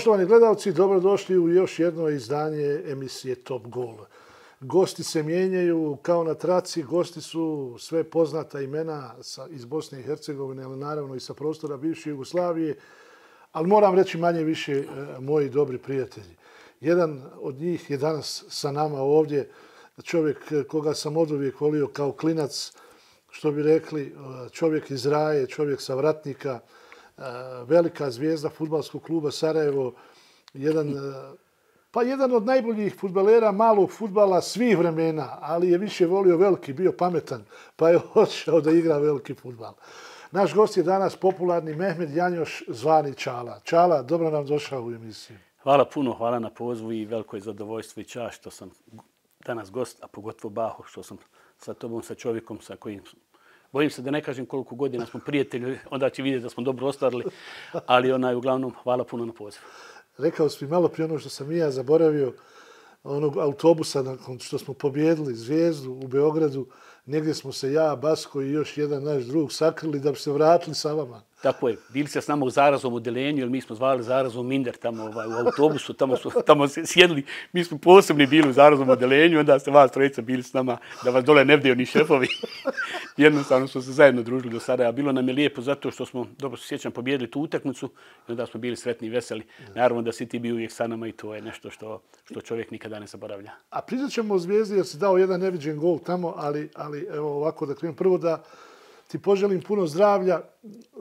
Poštovani gledalci, dobrodošli u još jedno izdanje emisije Top Goal. Gosti se mijenjaju kao na traci, gosti su sve poznata imena iz Bosne i Hercegovine, ali naravno i sa prostora bivše Jugoslavije, ali moram reći manje više e, moji dobri prijatelji. Jedan od njih je danas sa nama ovdje, čovjek e, koga sam od uvijek volio kao klinac, što bi rekli, e, čovjek iz Raje, čovjek sa vratnika, velika zvijezda futbalskog kluba Sarajevo, jedan, pa jedan od najboljih futbalera malog futbala svih vremena, ali je više volio veliki, bio pametan, pa je odšao da igra veliki futbal. Naš gost je danas popularni Mehmed Janjoš, zvani Čala. Čala, dobro nam došao u emisiju. Hvala puno, hvala na pozvu i veliko je zadovoljstvo i čast što sam danas gost, a pogotovo Baho, što sam sa tobom, sa čovjekom sa kojim Bojim se da ne kažem koliko godina smo prijatelji, onda će vidjeti da smo dobro ostvarili, ali onaj, uglavnom, hvala puno na pozivu. Rekao si malo prije ono što sam i ja zaboravio, onog autobusa nakon što smo pobjedili zvijezdu u Beogradu, negdje smo se ja, Basko i još jedan naš drug sakrili da bi se vratili sa vama. Tako je. Bili ste s nama u zarazom odelenju, jer mi smo zvali zarazom Minder tamo ovaj, u autobusu, tamo su tamo se sjedli. Mi smo posebni bili u zarazom odelenju, onda ste vas trojica bili s nama da vas dole ne vdeju ni šefovi. Jednostavno smo se zajedno družili do sada. A bilo nam je lijepo zato što smo, dobro se sjećam, pobjedili tu utakmicu i onda smo bili sretni i veseli. Naravno da si ti bio uvijek sa nama i to je nešto što, što čovjek nikada ne zaboravlja. A priznat ćemo o zvijezdi jer si dao jedan neviđen gol tamo, ali, ali evo ovako da krenem Prvo da ti poželim puno zdravlja,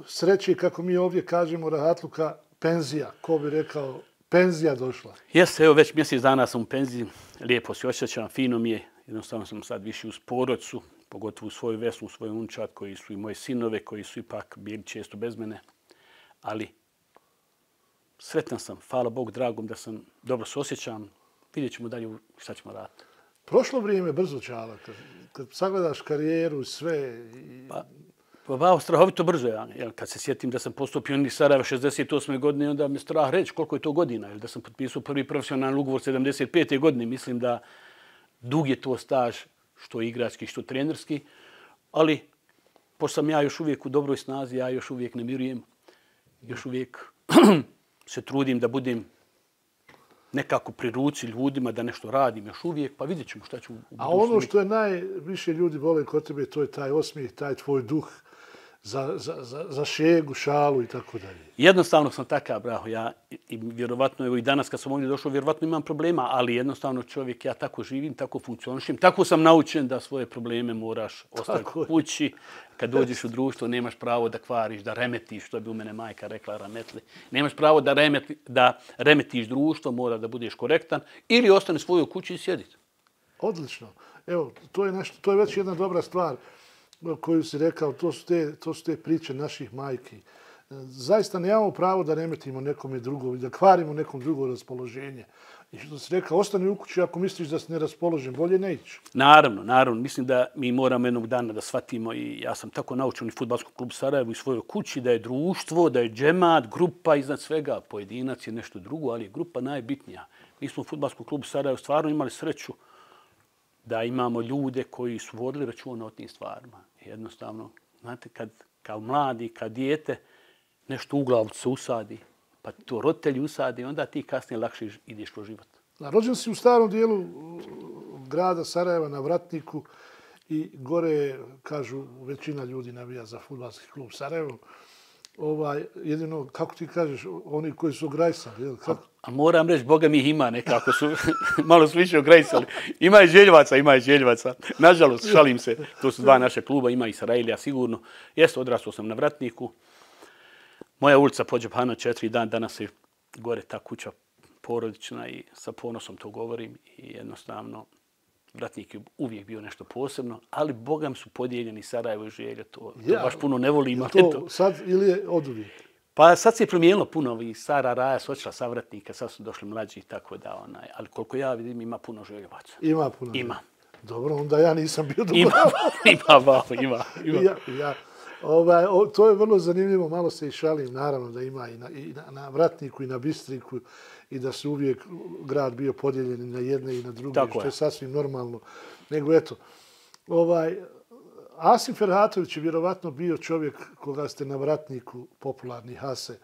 sreće kako mi ovdje kažemo rahatluka, penzija, ko bi rekao, penzija došla. Jeste, evo već mjesec dana sam u penziji, lijepo se osjećam, fino mi je, jednostavno sam sad više uz porodcu, pogotovo u svoju vesnu, u svoj unčat, koji su i moje sinove, koji su ipak bili često bez mene, ali sretan sam, hvala Bog, dragom da sam dobro se osjećam, vidjet ćemo dalje šta ćemo raditi. Prošlo vrijeme brzo čala, kad, kad sagledaš karijeru, sve... I... Pa, pa, pa strahovito brzo, ja. Jel, kad se sjetim da sam postao pionir Sarajeva 68. godine, onda mi strah reći koliko je to godina. Jel, da sam potpisao prvi profesionalni ugovor 75. godine, mislim da dug je to staž, što igrački, što trenerski. Ali, pošto sam ja još uvijek u dobroj snazi, ja još uvijek ne mirujem, još uvijek se trudim da budem nekako pri ruci ljudima da nešto radim još uvijek, pa vidjet ćemo šta ću u A ono što je najviše ljudi vole kod tebe, to je taj osmijeh, taj tvoj duh za, za, za, za šegu, šalu i tako dalje. Jednostavno sam takav, braho, ja i vjerovatno, evo i danas kad sam ovdje došao, vjerovatno imam problema, ali jednostavno čovjek, ja tako živim, tako funkcionišem, tako sam naučen da svoje probleme moraš ostaviti u kući. Kad dođeš u društvo, nemaš pravo da kvariš, da remetiš, što bi u mene majka rekla, rametli. Nemaš pravo da, remeti, da remetiš društvo, mora da budeš korektan, ili ostane svoju kući i sjediti. Odlično. Evo, to je, nešto, to je već jedna dobra stvar koju si rekao, to su te, to su te priče naših majki. E, zaista nemamo pravo da remetimo nekom drugom, da kvarimo nekom drugo raspoloženje. I što si rekao, ostani u kući ako misliš da si neraspoložen, bolje ne ići. Naravno, naravno. Mislim da mi moramo jednog dana da shvatimo i ja sam tako naučen u futbalskom klubu Sarajevo i svojoj kući da je društvo, da je džemat, grupa iznad svega. Pojedinac je nešto drugo, ali je grupa najbitnija. Mi smo u futbalskom klubu Sarajevo stvarno imali sreću da imamo ljude koji su vodili računa o tim stvarima jednostavno, znate, kad kao mladi, kad dijete nešto u glavu se usadi, pa to roditelji usadi, onda ti kasnije lakše ideš kroz život. Na, rođen si u starom dijelu uh, grada Sarajeva na Vratniku i gore, kažu, većina ljudi navija za futbalski klub Sarajevo ovaj, jedino, kako ti kažeš, oni koji su grajsali, jel? Kako? A, a moram reći, Boga mi ima nekako su, malo su više grajsali. Ima i željevaca, ima i željevaca. Nažalost, šalim se, to su dva naše kluba, ima i Sarajlija sigurno. Jeste, odrastao sam na Vratniku. Moja ulica pođe Pano četiri dan, danas je gore ta kuća porodična i sa ponosom to govorim i jednostavno Vratnik je uvijek bio nešto posebno, ali bogam su podijeljeni Sarajevo i Želja, to, to ja, baš puno ne volim. Je to sad ili je od uvijek? Pa sad se je promijenilo puno, i Sara Raja su sa Vratnika, sad su došli mlađi i tako da, onaj, ali koliko ja vidim ima puno željevaca. Ima puno Ima. Dobro, onda ja nisam bio dobro. Ima, ima, ima. ima. Ja, ja. Ovaj, o, to je vrlo zanimljivo, malo se i šalim, naravno da ima i na, i na, na Vratniku i na Bistriku i da se uvijek grad bio podijeljen na jedne i na druge, Tako što je. je sasvim normalno. Nego eto, ovaj, Asim Ferhatović je vjerovatno bio čovjek koga ste na vratniku popularni Hase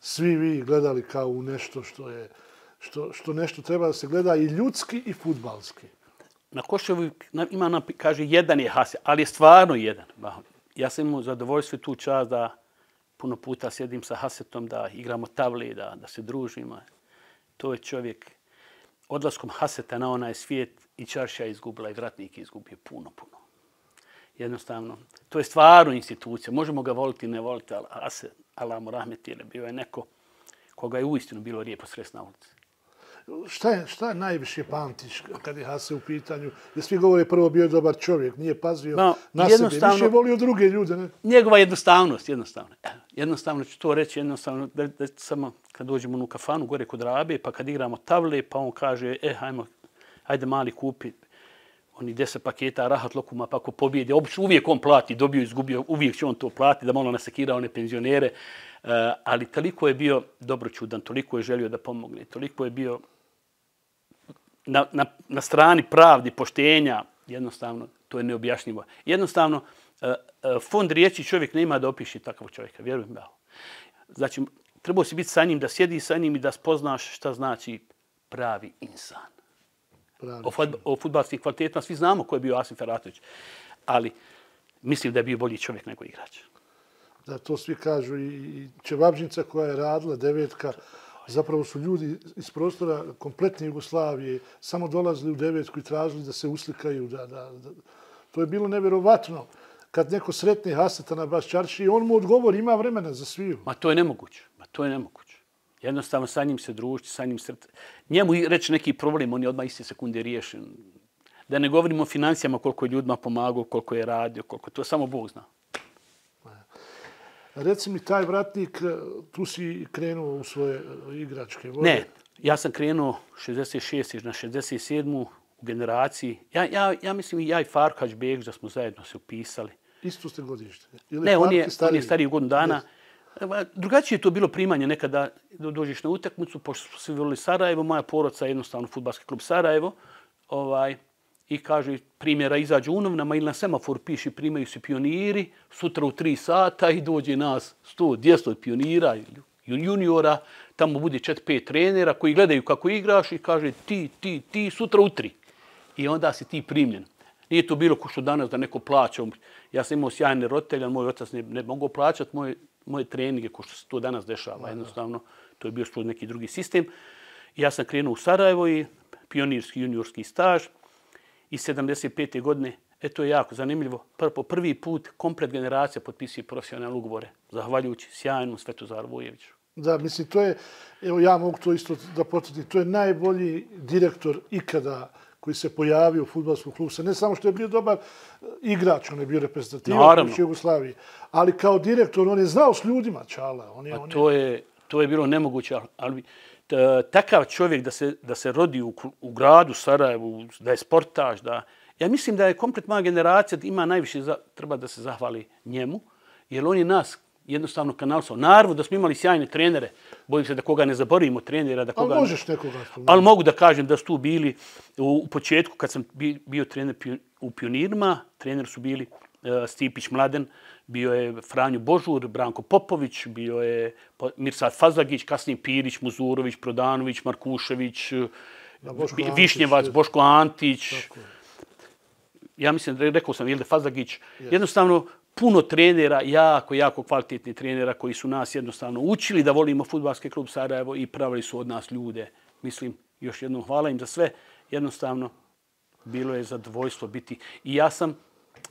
svi vi gledali kao u nešto što je što, što nešto treba da se gleda i ljudski i futbalski. Na Koševu ima, nam, kaže, jedan je Hase, ali je stvarno jedan. Ja sam imao zadovoljstvo tu čast da puno puta sjedim sa Hasetom, da igramo tavli, da, da se družimo. To je čovjek, odlaskom Haseta na onaj svijet i Čaršija izgubila i vratnik izgubio puno, puno. Jednostavno, to je stvarno institucija. Možemo ga voliti, ne voliti, ali Haset, Allah mu rahmetile, bio je neko koga je uistinu bilo lijepo sres na ulici. Šta je, šta je najviše pamtiš kad je Hase u pitanju? Jer svi govore prvo bio dobar čovjek, nije pazio no, na sebe, više volio druge ljude. Ne? Njegova jednostavnost, jednostavno. Jednostavno ću to reći, jednostavno, da, da samo kad dođemo u kafanu gore kod Rabe, pa kad igramo tavle, pa on kaže, e, hajmo, hajde mali kupi oni deset paketa rahat lokuma, pa ako pobjede, obično uvijek on plati, dobio, izgubio, uvijek će on to plati, da malo nasekira one penzionere. Uh, ali toliko je bio dobročudan, toliko je želio da pomogne, toliko je bio na, na, na strani pravdi, poštenja, jednostavno, to je neobjašnjivo. Jednostavno, uh, uh, fond riječi čovjek ne ima da opiši takvog čovjeka, vjerujem da. Znači, trebao si biti sa njim, da sjedi sa njim i da spoznaš šta znači pravi insan. Pravi. O, o futbalskih kvalitetima svi znamo ko je bio Asim Feratović, ali mislim da je bio bolji čovjek nego igrač. Da, to svi kažu i Čevabžnica koja je radila, devetka, zapravo su ljudi iz prostora kompletne Jugoslavije samo dolazili u devetku i tražili da se uslikaju. Da, da, da. To je bilo nevjerovatno. Kad neko sretne Haseta na baš on mu odgovori, ima vremena za sviju. Ma to je nemoguće. Ma to je nemoguće. Jednostavno sa njim se družiti, sa njim sret... Njemu reći neki problem, on je odmah iste sekunde riješen. Da ne govorimo o financijama, koliko je ljudima pomagao, koliko je radio, koliko to samo Bog zna. Reci mi, taj vratnik, e, tu si krenuo u svoje e, igračke vode? Ne, ja sam krenuo 66. na 67. u generaciji. Ja, ja, ja mislim, ja i Farkač Begović da smo zajedno se upisali. Isto ste godište? Ili ne, on je, on je stariji godinu dana. Yes. Drugačije je to bilo primanje nekada dođeš na utakmicu, pošto smo svi volili Sarajevo, moja poroca je jednostavno futbalski klub Sarajevo. Ovaj, i kaže primjera izađu unovnama ili na semafor piši primaju se pioniri, sutra u tri sata i dođe nas 100, 200 pionira ili juniora, tamo bude čet pet trenera koji gledaju kako igraš i kaže ti, ti, ti, sutra u tri. I onda si ti primljen. Nije to bilo ko što danas da neko plaća. Ja sam imao sjajne roditelje, moj otac ne, ne mogu plaćati moje, moje treninge ko što se to danas dešava. Jednostavno, to je bio što neki drugi sistem. I ja sam krenuo u Sarajevo i pionirski juniorski staž i 75. godine, e to je jako zanimljivo, po prvi put komplet generacija potpisuje profesionalne ugovore, zahvaljujući sjajnom Svetozaru Vojeviću. Da, mislim, to je, evo ja mogu to isto da potvrdim, to je najbolji direktor ikada koji se pojavio u futbolskom klubu. Ne samo što je bio dobar e, igrač, on je bio reprezentativan u Jugoslaviji, ali kao direktor on je znao s ljudima, čala. On je, A to je, to je bilo nemoguće, ali takav čovjek da se, da se rodi u, u gradu Sarajevu, da je sportaš, da... Ja mislim da je komplet moja generacija ima najviše za, treba da se zahvali njemu, jer on je nas jednostavno kanal sa Naravno da smo imali sjajne trenere, bojim se da koga ne zaboravimo trenera. Da koga... Ali možeš nekoga. Ali mogu da kažem da su tu bili u, u početku, kad sam bio trener u pionirima, trener su bili Stipić Mladen, bio je Franjo Božur, Branko Popović, bio je Mirsad Fazagić, kasnije Pirić, Muzurović, Prodanović, Markušević, da, Boško Višnjevac, Antić, Boško Antić. Ja mislim da rekao sam Ilde Fazagić. Yes. Jednostavno, puno trenera, jako, jako kvalitetni trenera koji su nas jednostavno učili da volimo futbalski klub Sarajevo i pravili su od nas ljude. Mislim, još jednom hvala im za sve. Jednostavno, bilo je zadovoljstvo biti. I ja sam,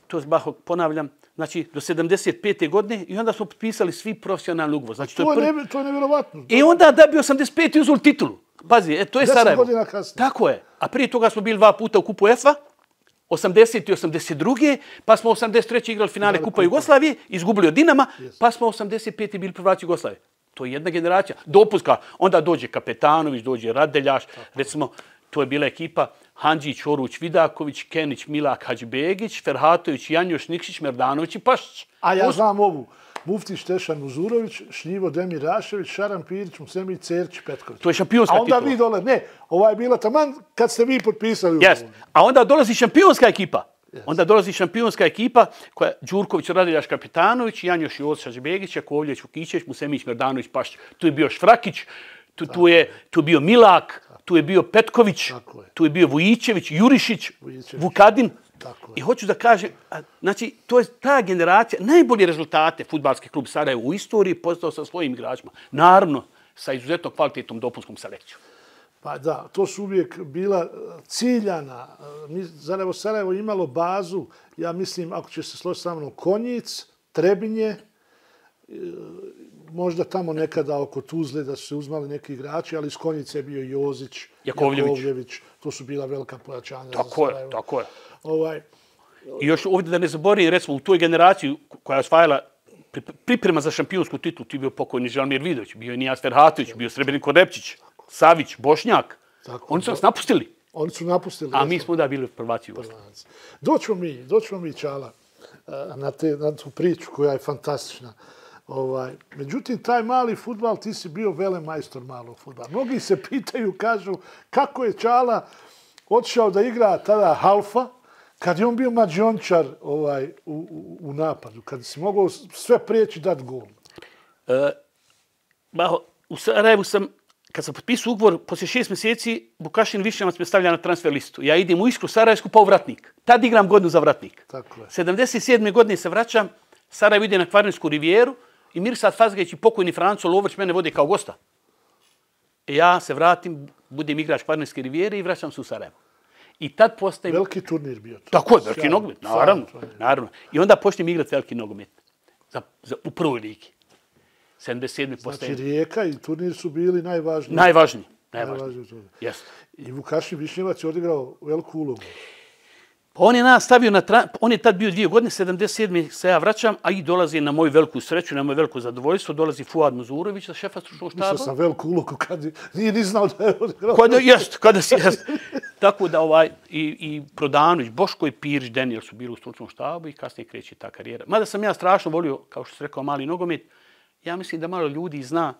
to zbog ponavljam, znači do 75. godine i onda smo potpisali svi profesionalni ugovor. Znači, to, to, je prvi... ne, to je nevjerovatno. I onda da bi 85. uzuli titulu. Pazi, e, to je Sarajevo. godina kasnije. Tako je. A prije toga smo bili dva puta u kupu EFA, 80. i 82. Pa smo 83. igrali finale Kupa Jugoslavije, izgubili od Dinama, yes. pa smo 85. bili prvaci Jugoslavije. To je jedna generacija. Dopuska. Onda dođe Kapetanović, dođe Radeljaš, recimo, to je bila ekipa Hanđić, Oruć, Vidaković, Kenić, Milak, Hadžbegić, Ferhatović, Janjoš, Nikšić, Merdanović i Pašić. A ja znam ovu. Mufti Štešan Muzurović, Šljivo Demir Rašević, Šaran Pirić, Musemi Cerć, Petković. To je šampionska titula. A onda vi dole, ne, ova je bila taman kad ste vi potpisali. Jest. A onda dolazi šampionska ekipa. Onda dolazi šampionska ekipa koja Đurković, Radiljaš Kapitanović, Janjoš Josić Begić, Jakovljeć Vukićeć, Musemić Merdanović Pašć. Tu je bio Švrakić, tu, tu, je, tu je bio Milak, tu je bio Petković, tu je bio Vujićević, Jurišić, Vujićević. Vukadin. Tako I hoću da kažem, a, znači, to je ta generacija, najbolji rezultate futbalski klub Sarajevo u istoriji postao sa svojim igračima. Naravno, sa izuzetno kvalitetnom dopunskom selekcijom. Pa da, to su uvijek bila e, ciljana. E, mi, Sarajevo, Sarajevo imalo bazu, ja mislim, ako će se složiti sa mnom, Konjic, Trebinje, e, možda tamo nekada oko Tuzle da su se uzmali neki igrači, ali iz Konjice je bio Jozić, Jakovljević. Jakovljević. To su bila velika pojačanja tako. Je, tako je, Ovaj, I još ovdje da ne zaborim, recimo, u toj generaciji koja je osvajala priprema za šampionsku titulu, ti bio pokojni Žalmir Vidović, bio je Nijas Ferhatović, bio Srebreniko Repčić, Savić, Bošnjak. Tako, Oni su nas napustili. Oni su napustili. A mi smo da bili prvaci u Doćemo mi, doćemo mi, Čala, na, te, na tu priču koja je fantastična. Ovaj, međutim, taj mali futbal, ti si bio vele majstor malog futbala. Mnogi se pitaju, kažu, kako je Čala otišao da igra tada halfa, kad je on bio mađončar ovaj, u, u, u napadu, kad si mogao sve prijeći dati gol. E, u Sarajevu sam kad sam potpisao ugovor, poslije šest mjeseci, Bukašin Višnjamac me stavlja na transfer listu. Ja idem u Iskru, Sarajevsku, pa u vratnik. Tad igram godinu za vratnik. Tako je. 77. godine se vraćam, Sarajevo ide na Kvarninsku rivijeru i Mirsad Fazgeć i pokojni Franco Lovrć mene vode kao gosta. I e ja se vratim, budem igrač Kvarninske rivijere i vraćam se u Sarajevo. I tad postajem... Veliki turnir bio to. Tako veliki nogomet, naravno, naravno. I onda počnem igrati veliki nogomet. Za, za, u prvoj ligi. 77. postaje. Znači Rijeka i turnir su bili najvažniji. Najvažniji. Najvažniji. Jeste. I Vukašin Višnjevac je odigrao veliku ulogu. Pa on je nas stavio na tra... on je tad bio dvije godine, 77. se ja vraćam, a i dolazi na moju veliku sreću, na moje veliko zadovoljstvo, dolazi Fuad Muzurović sa šefa stručnog štaba. Mislio sam veliku ulogu kad nije ni znao da je odigrao. Kada, jest, kada si, jest. Tako da ovaj, i, i Prodanović, Boško i Pirić, Daniel su bili u stručnom štabu i kasnije kreće ta karijera. Mada sam ja strašno volio, kao što se rekao, mali nogomet, ja mislim da malo ljudi zna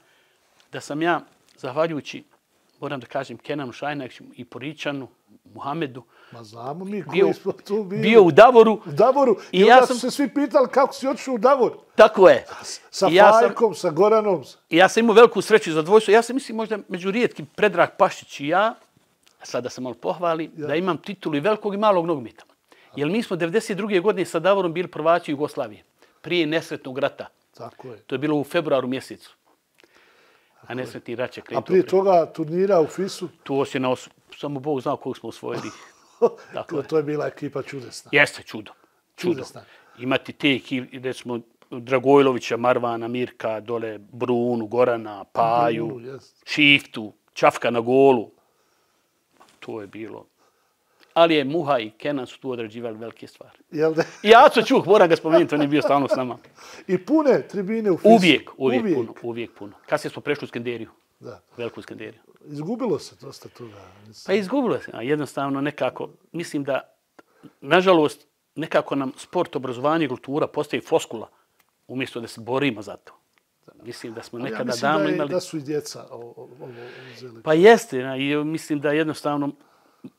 da sam ja, zahvaljujući, moram da kažem, Kenanu Šajnakću i Poričanu, Muhamedu, Ma znamo mi koji bio, smo tu bili. Bio u Davoru. U Davoru. I, I ja sam se svi pitali kako si otišao u Davor. Tako je. Sa I ja Fajkom, sam, sa Goranom. I ja sam imao veliku sreću za dvojstvo. Ja sam mislim možda među rijetkim Predrag Pašić i ja, sada se malo pohvali, ja. da imam titulu i velikog i malog nogometa. Jer mi smo 92. godine sa Davorom bili prvaci Jugoslavije. Prije nesretnog rata. Tako je. To je bilo u februaru mjesecu. A nesretni rat će krenuti. A prije toga turnira u FIS-u? Tu je na os... Samo Bog znao koliko smo osvojili. dakle. to je bila ekipa čudesna. Jeste, čudo. Čudo. Čudesna. Imati te ekipe, recimo, Dragojlovića, Marvana, Mirka, dole Brunu, Gorana, Paju, Brunu, Šiftu, Čafka na golu. To je bilo ali je Muha i Kenan su tu odrađivali velike stvari. Jel da? I Aco Čuh, moram ga spomenuti, on je bio stalno s nama. I pune tribine u Fisu. Uvijek, uvijek, uvijek. puno, uvijek puno. Kasnije smo prešli u Skenderiju. Da. Veliku Skenderiju. Izgubilo se dosta toga. Pa izgubilo se, a jednostavno nekako, mislim da, nažalost, nekako nam sport, obrazovanje i kultura postaje foskula, umjesto da se borimo za to. Mislim da smo nekada ja davno imali... da su i djeca ovo uzeli. Pa jeste, i mislim da jednostavno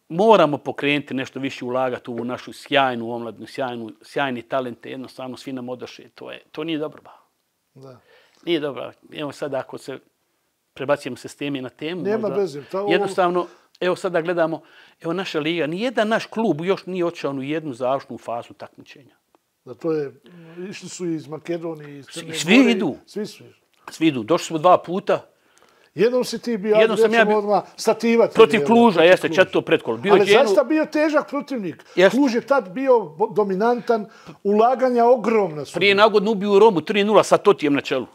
moramo pokrenuti nešto više ulagati u našu sjajnu omladnu, sjajnu, sjajni talente, jednostavno svi nam odoše. To, je, to nije dobro. Ba. Da. Nije dobro. Evo sad ako se prebacujemo se s teme na temu. Nema možda, bez Jednostavno, evo sada gledamo, evo naša liga, nijedan naš klub još nije očeo u jednu završnu fazu takmičenja. Da to je, išli su iz Makedonije, iz Crne Svi idu. Svi su. Svi idu. Došli smo dva puta, Jednom si ti bio, Jednom sam ja bio odmah stativati. Protiv Kluža, jeste, četvrto predkolo. Bio Ali dženu... zaista bio težak protivnik. Jest. Kluž je tad bio dominantan, ulaganja ogromna su. Prije nagodno ubio Romu 3-0 sa Totijem na čelu.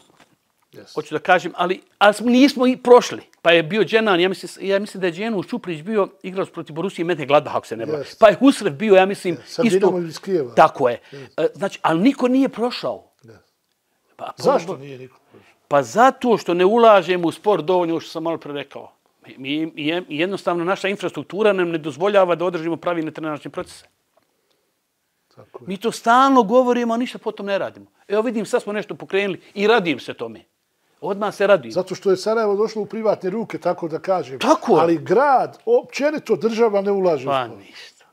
Yes. Hoću da kažem, ali, ali nismo i prošli. Pa je bio Dženan, ja mislim, ja mislim da je Dženu Šuprić bio igrao protiv Borusije i Medne Gladbach, ako se ne bila. Yes. Pa je Husrev bio, ja mislim, yes. isto... iz Kijeva. Tako je. Yes. Znači, ali niko nije prošao. Yes. Pa, Zašto nije niko? Pa zato što ne ulažemo u sport dovoljno, što sam malo pre rekao. Mi, mi, jednostavno, naša infrastruktura nam ne dozvoljava da održimo pravilne trenačne procese. Tako mi to stalno govorimo, a ništa potom ne radimo. Evo vidim, sad smo nešto pokrenuli i radim se tome. Odmah se radim. Zato što je Sarajevo došlo u privatne ruke, tako da kažem. Tako Ali grad, općenito država ne ulaže pa, u sport. Ništa.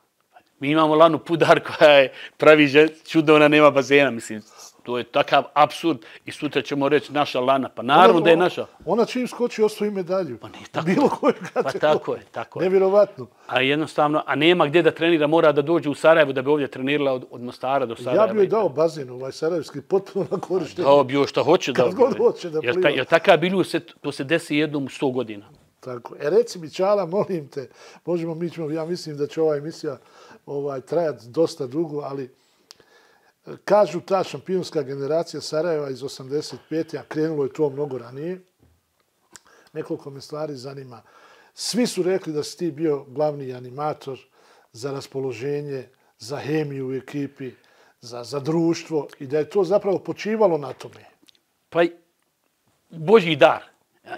Mi imamo Lanu Pudar koja je pravi čudno, ona nema bazena, mislim. To je takav absurd i sutra ćemo reći naša lana. Pa naravno ona, da je naša. Ona čim skoči osvoji medalju. Pa nije tako. Bilo koje Pa tako je, tako je. Nevjerovatno. A jednostavno, a nema gdje da trenira, mora da dođe u Sarajevo da bi ovdje trenirala od, od Mostara do Sarajeva. Ja bi joj dao bazen ovaj sarajevski potpuno na korištenje. Dao bi joj šta hoće da... Kad god hoće da pliva. Jer, ta, takav bilju se, to se desi jednom u sto godina. Tako. E reci mi, Čala, molim te, možemo, mi ćemo, ja mislim da će ova emisija ovaj, trajati dosta dugo, ali Kažu ta šampionska generacija Sarajeva iz 85. a krenulo je to mnogo ranije. Nekoliko me stvari zanima. Svi su rekli da si ti bio glavni animator za raspoloženje, za hemiju u ekipi, za, za društvo i da je to zapravo počivalo na tome. Pa, Božji dar.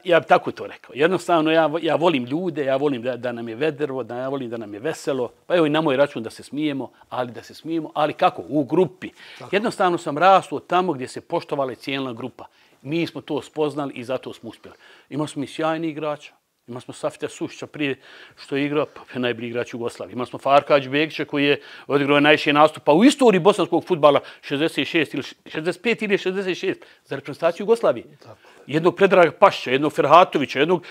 Ja bih tako to rekao. Jednostavno, ja, ja volim ljude, ja volim da, da nam je vedrvo, da ja volim da nam je veselo. Pa evo i na moj račun da se smijemo, ali da se smijemo, ali kako? U grupi. Tako. Jednostavno sam rastao tamo gdje se poštovala i cijela grupa. Mi smo to spoznali i zato smo uspjeli. Imali smo i sjajni igrača. Imali smo Safita Sušća prije što je igrao, pa je najbolji igrač Jugoslavije. Imali smo Farkađ Begića koji je odigrao najviše nastupa u istoriji bosanskog futbala 66 ili 65 ili 66 za reprezentaciju Jugoslavije. Tako. Jednog Predraga Pašća, jednog Ferhatovića, jednog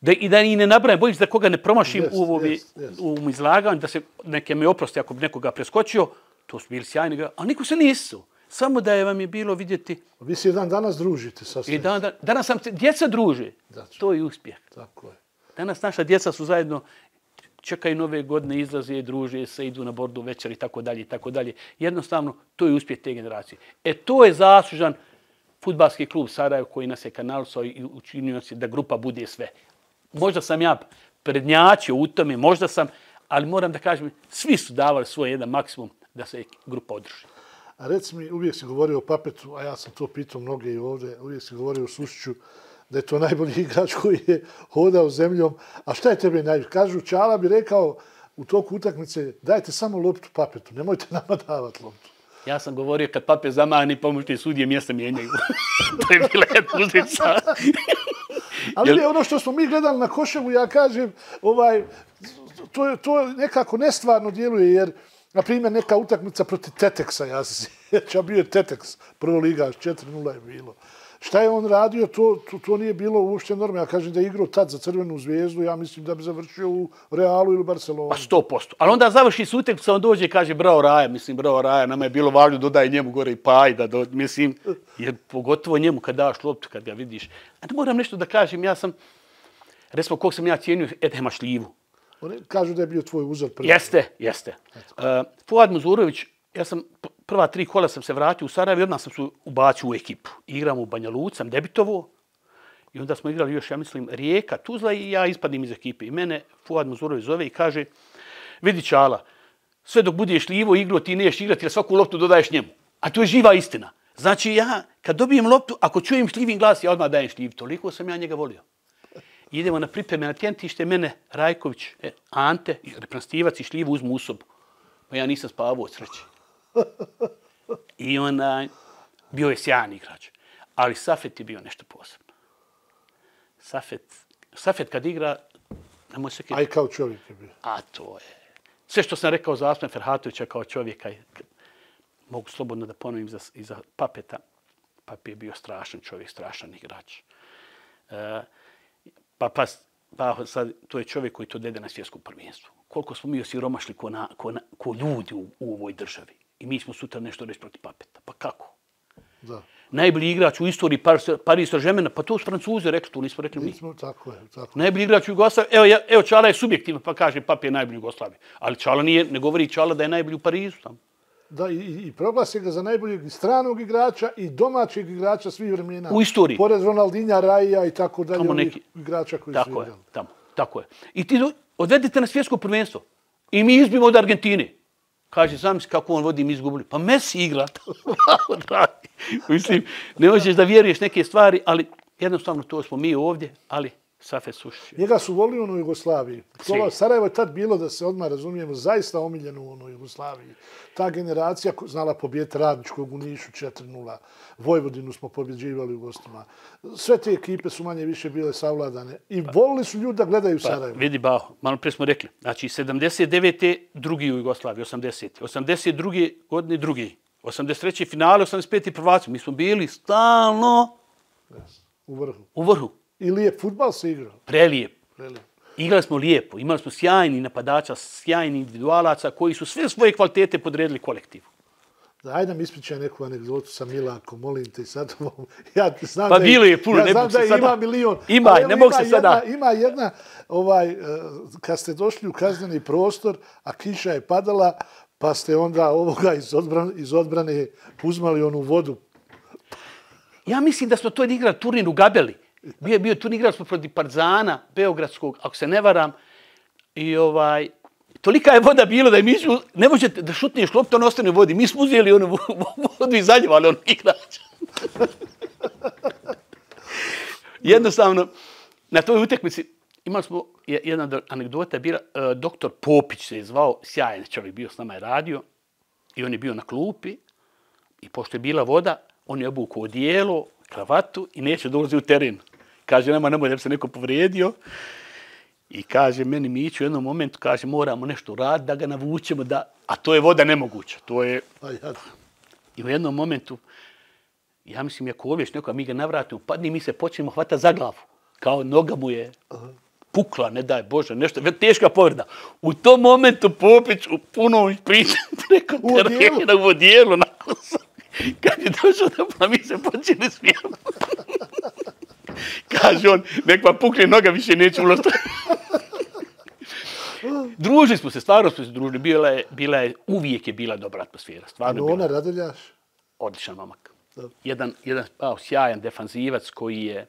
da i da i ne nabrajem, bojim da koga ne promašim yes, u ovom yes, yes. izlaganju, da se neke me oprosti ako bi nekoga preskočio, to su bili sjajni, a niko se nisu. Samo da je vam je bilo vidjeti... Vi se dan danas družite sa sve. I dan, dan, danas sam djeca druže. Znači, to je uspjeh. Tako je. Danas naša djeca su zajedno čekaju nove godine, izlaze, druže se, idu na bordu večer i tako dalje i tako dalje. Jednostavno, to je uspjeh te generacije. E, to je zaslužan futbalski klub Sarajevo koji nas je kanalisao i učinio se da grupa bude sve. Možda sam ja prednjačio u tome, možda sam, ali moram da kažem, svi su davali svoj jedan maksimum da se grupa održi. A reci mi, uvijek si govorio o Papetu, a ja sam to pitao mnoge i ovdje, uvijek si govorio o Sušiću, da je to najbolji igrač koji je hodao zemljom. A šta je tebe najbolji? Kažu, Čala bi rekao u toku utakmice, dajte samo loptu Papetu, nemojte nama davati loptu. Ja sam govorio kad Pape zamani pomoćni sudije mjesta mijenjaju. to je bila jedna uzica. Ali Jel... ono što smo mi gledali na Koševu, ja kažem, ovaj, to, je, to nekako nestvarno djeluje, jer Na primjer, neka utakmica proti Teteksa, ja se sjećam, bio je Teteks, prvo liga, 4-0 je bilo. Šta je on radio, to, to, to nije bilo uopšte normalno. Ja kažem da je igrao tad za crvenu zvijezdu, ja mislim da bi završio u Realu ili Barcelonu. Pa sto posto. Ali onda završi s utakmica, on dođe i kaže, bravo Raja, mislim, bravo Raja, nama je bilo važno, dodaj njemu gore i paj, da do, mislim, jer pogotovo njemu kad daš loptu, kad ga vidiš. A da moram nešto da kažem, ja sam, recimo, kog sam ja cijenio, Edhema Šljivu. Oni kažu da je bio tvoj uzor prvi. Jeste, jeste. Uh, Fuad Muzurović, ja sam prva tri kola sam se vratio u Sarajevo i odmah sam se ubacio u ekipu. Igram u Banja Luca, sam debitovo. I onda smo igrali još, ja mislim, Rijeka, Tuzla i ja ispadim iz ekipe. I mene Fuad Muzurović zove i kaže, vidi Čala, sve dok budeš livo igro, ti neš igrati, jer svaku loptu dodaješ njemu. A to je živa istina. Znači ja, kad dobijem loptu, ako čujem šljivin glas, ja odmah dajem šljiv. Toliko sam ja njega volio idemo na pripreme na tjentište, mene Rajković, e, Ante, reprezentativac i šljivu uzmu u sobu. Pa ja nisam spavao od sreće. I onda bio je sjajan igrač. Ali Safet je bio nešto posebno. Safet, Safet kad igra, nemoj se... A i kao čovjek je bio. A to je. Sve što sam rekao za Asme Ferhatovića kao čovjeka, mogu slobodno da ponovim za, i za Papeta. Papi je bio strašan čovjek, strašan igrač. E, Pa, pa, pa sad, to je čovjek koji to dede na svjetskom prvenstvu. Koliko smo mi osiromašli ko, na, ko, na, ko ljudi u, u ovoj državi. I mi smo sutra nešto reći protiv papeta. Pa kako? Da. Najbolji igrač u istoriji Paris Saint-Germain, pa to su Francuze rekli, to nismo rekli mi. Nismo, tako je. Tako najbolji igrač u Jugoslaviji, evo, evo Čala je subjektivno, pa kaže Pap je najbolji u Jugoslaviji. Ali Čala nije, ne govori Čala da je najbolji u Parizu tamo. Da, i, i proglasi ga za najboljeg stranog igrača i domaćeg igrača svih vremena. U istoriji. Pored Ronaldinja, Raja i tako dalje, tamo neki... igrača koji tako su. Je, tamo, tako je. I ti odvedite na svjetsko prvenstvo. I mi izbimo od Argentine. Kaže, znam si kako on vodi, mi izgubili. Pa Messi igra. Mislim, ne možeš da vjeruješ neke stvari, ali jednostavno to smo mi ovdje, ali Safe Sušić. Njega su volili u onoj Jugoslaviji. To, Sarajevo je tad bilo, da se odmah razumijemo, zaista omiljeno u onoj Jugoslaviji. Ta generacija znala pobijeti Radničkog u Nišu 4-0. Vojvodinu smo pobjeđivali u gostima. Sve te ekipe su manje više bile savladane. I volili su ljudi da gledaju Pa, Sarajevo. vidi Baho, malo prije smo rekli. Znači, 79. drugi u Jugoslaviji, 80. 82. godine drugi. 83. finale, 85. prvaci. Mi smo bili stalno Yes. U vrhu. u vrhu. I lijep futbal se igrao. Prelijep. Prelijep. Igrali smo lijepo. Imali smo sjajni napadača, sjajni individualaca koji su sve svoje kvalitete podredili kolektivu. Da, ajde nam ispričaj neku anegdotu sa Milakom, molim te sad. ja znam Pa da bilo je puno, ja ne znam da sada- ima milion. Ima, Ali ne mogu se jedna, sada. Ima jedna, ovaj, eh, kad ste došli u kazneni prostor, a kiša je padala, pa ste onda ovoga iz odbrane, iz odbrane uzmali onu vodu. Ja mislim da smo to igrali turnir u Gabeli. Bio je bio turnir, igrali smo protiv Partizana, Beogradskog, ako se ne varam. I ovaj, tolika je voda bila da mi su, ne možete da šutneš loptu, ona ostane u vodi. Mi smo uzeli onu vo- vo- vodu i zaljevali onog igrača. Jednostavno, na toj utekmici imali smo je- jedna do- anegdota bila, e, doktor Popić se je zvao, sjajan čovjek bio s nama je radio i on je bio na klupi i pošto je bila voda, on je obukao odijelo, kravatu i neće dolazi u teren. Kaže, nema, nemoj da bi se neko povrijedio. I kaže, meni Miću u jednom momentu, kaže, moramo nešto raditi da ga navučemo, da, a to je voda nemoguća. To je, A ja, I u jednom momentu, ja mislim, Jakovljević, neko, a mi ga navratimo, padni, mi se počnemo hvata za glavu. Kao noga mu je pukla, ne daj Bože, nešto, teška povreda. U tom momentu Popić u punom priču preko terena u odijelu sam. Kad je došao da pa mi se počeli smijemo. Kaže on, nek vam pukne noga, više neće ulaziti. Družili smo se, stvarno smo se družili. Bila je, bila je, uvijek je bila dobra atmosfera. Stvarno je bila Radeljaš. odličan momak. Dobro. Jedan, jedan pao, sjajan defanzivac koji je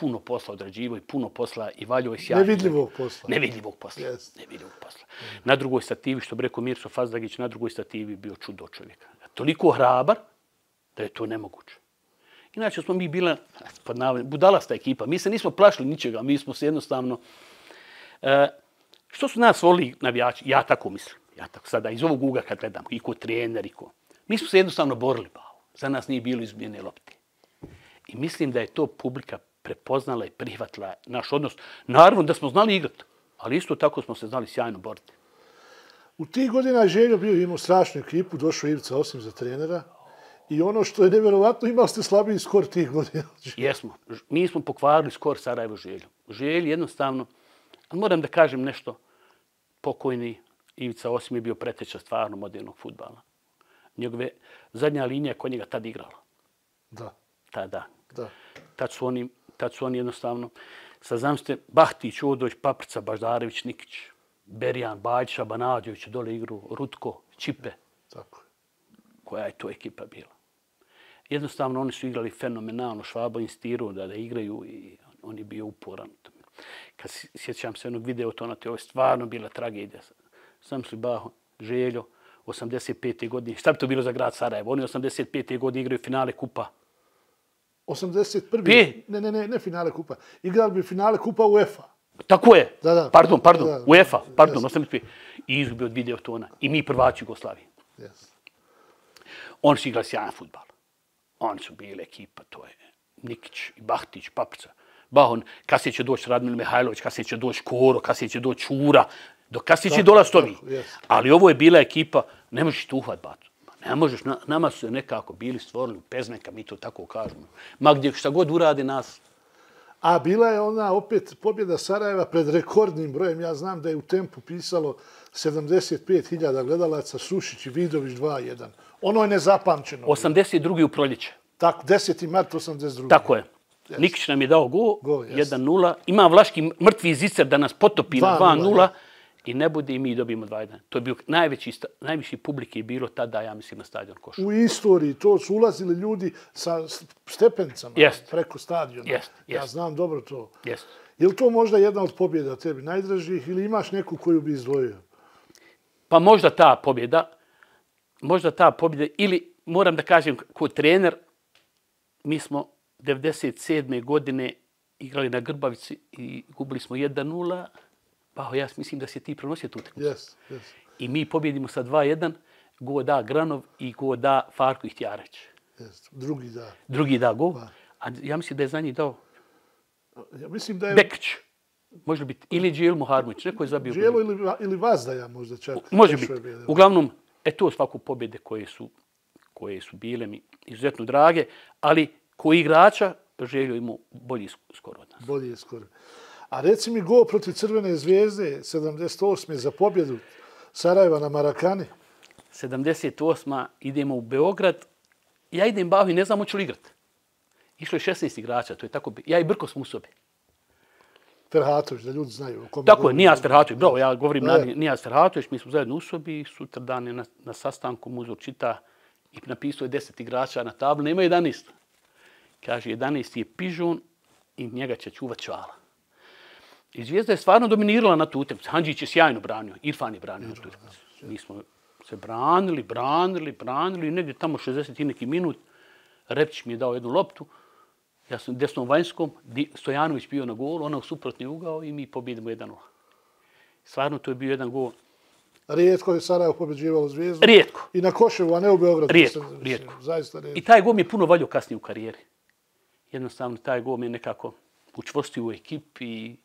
puno posla odrađivo i puno posla i valjo je sjajan. Nevidljivog posla. Nevidljivog posla. Jest. Nevidljivog posla. Na drugoj stativi, što bi rekao Mirso Fazdagić, na drugoj stativi bio čudo čovjeka. Toliko hrabar da je to nemoguće. Inače smo mi bila pod navodnim, budalasta ekipa. Mi se nismo plašili ničega. Mi smo se jednostavno... E, što su nas volili navijači? Ja tako mislim. Ja tako sada iz ovog uga kad gledam, i ko trener, i ko... Mi smo se jednostavno borili, bao. Za nas nije bilo izmjene lopte. I mislim da je to publika prepoznala i prihvatila naš odnos. Naravno da smo znali igrati, ali isto tako smo se znali sjajno boriti. U tih godina je Željo bio imao strašnu ekipu, došao Ivica Osim za trenera. I ono što je nevjerovatno, imali ste slabiji skor tih godina. Jesmo. Mi smo pokvarili skor Sarajevo želju. Želj jednostavno, ali moram da kažem nešto, pokojni Ivica Osim je bio preteča stvarno modernog futbala. Njegove zadnja linija kod njega tad igrala. Da, Tada. da. Tad su oni, tad su oni jednostavno, sad znam ste, Bahtić, Odoć, Paprica, Baždarević, Nikić, Berjan, Bajić, Šabanađević, dole igru, Rutko, Čipe, Tako je. koja je to ekipa bila. Jednostavno, oni su igrali fenomenalno, Švabo insistirao da, da igraju i on je bio uporan. u tome. Kad sjećam se onog video to na ovo je stvarno bila tragedija. Sam su Baho, Željo, 85. godine. Šta bi to bilo za grad Sarajevo? Oni 85. godine igraju finale kupa. 81. Pi? Ne, ne, ne, ne finale kupa. Igrali bi finale kupa UEFA. Tako je. Da, da. Pardon, pardon. Da, da. UEFA, pardon, Jeste. 85. I izgubio od videotona. I mi prvači Jugoslavije. Yes. Oni su igrali sjajan futbal. Oni su bili ekipa, to je Nikić i Bahtić, Paprica. Bahon, kasnije će doći Radmil Mihajlović, kasnije će doći Koro, kasnije će doći Čura, do kasnije će dolaz to jest. Ali ovo je bila ekipa, ne možeš tu uhvat batu. Ne možeš, na, nama su nekako bili stvorili pezneka, mi to tako kažemo. Ma gdje šta god uradi nas, A bila je ona opet pobjeda Sarajeva pred rekordnim brojem. Ja znam da je u tempu pisalo 75.000 gledalaca, Sušić i Vidović 2-1. Ono je nezapamćeno. 82. u proljeće. Tako, 10. mart 82. Tako je. Nikić nam je dao jest. 1-0. Ima Vlaški mrtvi zicer da nas potopi na 2:0, 2-0 i ne bude i mi dobijemo 2-1. To je bio najveći, najviši publike je bilo tada, ja mislim, na stadion Košar. U istoriji to su ulazili ljudi sa stepencama preko stadiona. Ja znam dobro to. Yes. Je li to možda jedna od pobjeda tebi najdražih ili imaš neku koju bi izdvojio? Pa možda ta pobjeda, možda ta pobjeda, ili moram da kažem, ko trener, mi smo 97. godine igrali na Grbavici i gubili smo 1-0. Pa ja mislim da se ti pronosio tu utakmicu. Yes, yes. I mi pobjedimo sa 2-1. Go da Granov i go da Farko Ihtjareć. Yes. Drugi da. Drugi da go. Pa. A ja mislim da je za njih dao Ja mislim da je Bekić. Može biti. Ili Džel Muharmović. Neko je zabio. Dželo ili, ili Vazdaja možda čak. Može biti. Uglavnom, e to svako pobjede koje su, koje su bile mi izuzetno drage, ali koji igrača želio imao bolji sk- skoro od nas. Bolje je skoro. A reci mi gol protiv Crvene zvijezde 78. za pobjedu Sarajeva na Marakani. 78. idemo u Beograd. Ja idem bavi, ne znam hoću li igrat. Išlo je 16 igrača, to je tako. Ja i Brko smo u sobi. Ferhatović, da ljudi znaju. kome Tako je. Nijaz Ferhatović, bravo, ja govorim Ne. na Nijaz Ferhatović, mi smo zajedno u sobi, sutra dan je na, na sastanku muzo čita i napisao je 10 igrača na tablu, nema 11. Kaže, 11 je Pižon i njega će čuvat čvala. I Zvijezda je stvarno dominirala na tu utakmicu. Handžić je sjajno branio, Irfan je branio na tu utakmicu. Mi smo se branili, branili, branili i negdje tamo 60 i neki minut. Repčić mi je dao jednu loptu, ja sam desnom vanjskom, Stojanović bio na golu, ona u suprotni ugao i mi pobjedimo 1-0. Stvarno to je bio jedan gol. Rijetko je Sarajevo pobjeđivalo zvijezdu. Rijetko. I na Koševu, a ne u Beogradu. Rijetko, Mislim, rijetko. Zaista rijetko. I taj gol mi je puno valjao kasnije u karijeri. Jednostavno, taj gol mi je nekako učvrstio u ekipi i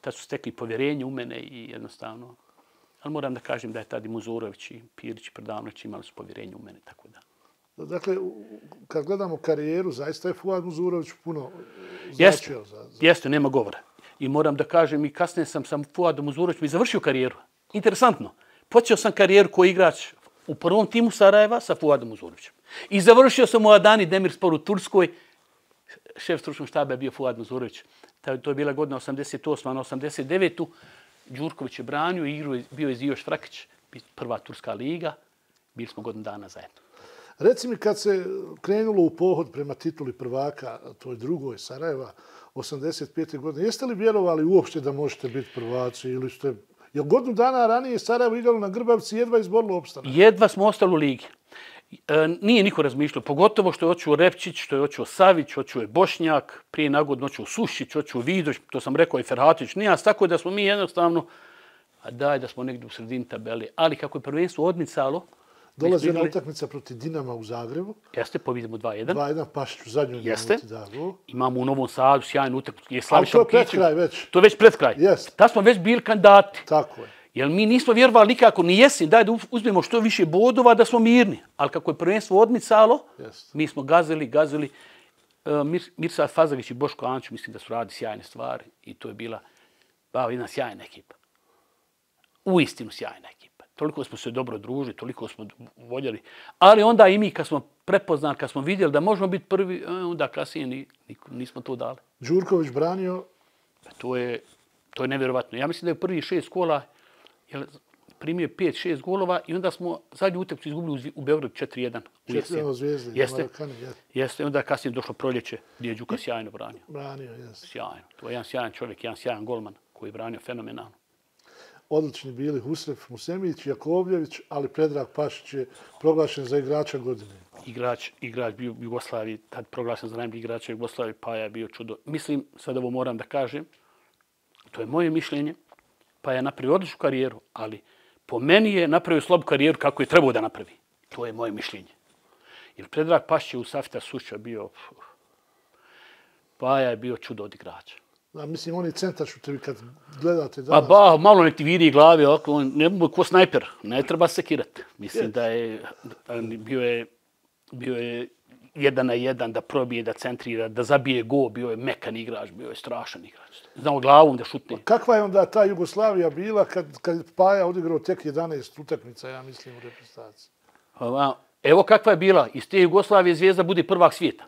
tad su stekli povjerenje u mene i jednostavno... Ali moram da kažem da je tad i Muzurović i Pirić i Predavnović imali su povjerenje u mene, tako da. Dakle, kad gledamo karijeru, zaista je Fuad Muzurović puno Jeste, značio za, za jeste, nema govora. I moram da kažem, i kasnije sam sam Fuadom Muzurovićem i završio karijeru. Interesantno. Počeo sam karijeru koji igrač u prvom timu Sarajeva sa Fuadom Muzurovićem. I završio sam u Adani Demirspor u Turskoj. Šef stručnog štaba je bio Fuad Muzurović. To je bila godina 88. na 89. Đurković je branio, igru je- bio je Zijoš Frakić, prva turska liga. Bili smo godinu dana zajedno. Reci mi kad se krenulo u pohod prema tituli prvaka, toj drugoj Sarajeva, 85. godine, jeste li vjerovali uopšte da možete biti prvaci ili ste... Jel godinu dana ranije Sarajevo igralo na Grbavci i jedva izborilo opstanak. Jedva smo ostali u ligi. E, nije niko razmišljao, pogotovo što je očuo Repčić, što je očuo Savić, očuo je Bošnjak, prije nagodno očuo Sušić, očuo Vidoć, to sam rekao i Ferhatić, Nijas, tako da smo mi jednostavno, a daj da smo negdje u sredini tabeli. Ali kako je prvenstvo odmicalo, Dolazi igrali- utakmica protiv Dinama u Zagrebu. jeste, pobjedimo 2-1. 2-1 Pašić u zadnjoj Jeste. minuti da gol. Imamo u Novom Sadu sjajnu utakmicu, je Ali to je pred kraj već. To je već pred kraj. Jeste. Ta smo već bili kandidati. Tako je. Jer mi nismo vjerovali nikako ni jesen, daj da uzmemo što više bodova da smo mirni. Ali kako je prvenstvo odmicalo, Jeste. mi smo gazili, gazili. E, Mir, Mirsad Fazagić i Boško Ančić mislim da su radi sjajne stvari i to je bila ba, jedna sjajna ekipa. Uistinu sjajna ekipa. Toliko smo se dobro družili, toliko smo voljeli. Ali onda i mi kad smo prepoznali, kad smo vidjeli da možemo biti prvi, e, onda kasnije ni, ni- nismo to dali. Đurković branio Pa To je, to je nevjerovatno. Ja mislim da je u prvih šest kola jel, primio pet, šest golova i onda smo zadnju utakmicu izgubili u Beogradu 4-1. u 4-1 jesen. od Zvijezde, na Jeste. Marakani, jeste. Jeste. Onda kasnije došlo proljeće gdje je Đuka sjajno branio. branio, jeste. Sjajno. To je jedan sjajan čovjek, jedan sjajan golman koji je branio fenomenalno. Odlični bili Husref Musemić, Jakovljević, ali Predrag Pašić je proglašen za igrača godine. Igrač, igrač bio u Jugoslaviji, tad proglašen za najbolji igrača Jugoslavije, Paja je bio čudo. Mislim, sad ovo moram da kažem, to je moje mišljenje, pa je napravio odličnu karijeru, ali po meni je napravio slobu karijeru kako je trebao da napravi. To je moje mišljenje. Jer Predrag Pašić je u Safta Suća bio, Paja je bio čudo od igrača. A mislim, oni centar šutevi kad gledate A danas. ba, malo nek ti vidi glavi, ovako, on ne bude ko snajper, ne treba se kirati. Mislim da je, bio je, bio je jedan na jedan da probije, da centrira, da zabije go, bio je mekan igrač, bio je strašan igrač. Znao glavom da šutne. Kakva je onda ta Jugoslavija bila kad, kad Paja odigrao tek 11 utakmica, ja mislim, u reprezentaciji? A, Evo kakva je bila, iz te Jugoslavije zvijezda bude prvak svijeta.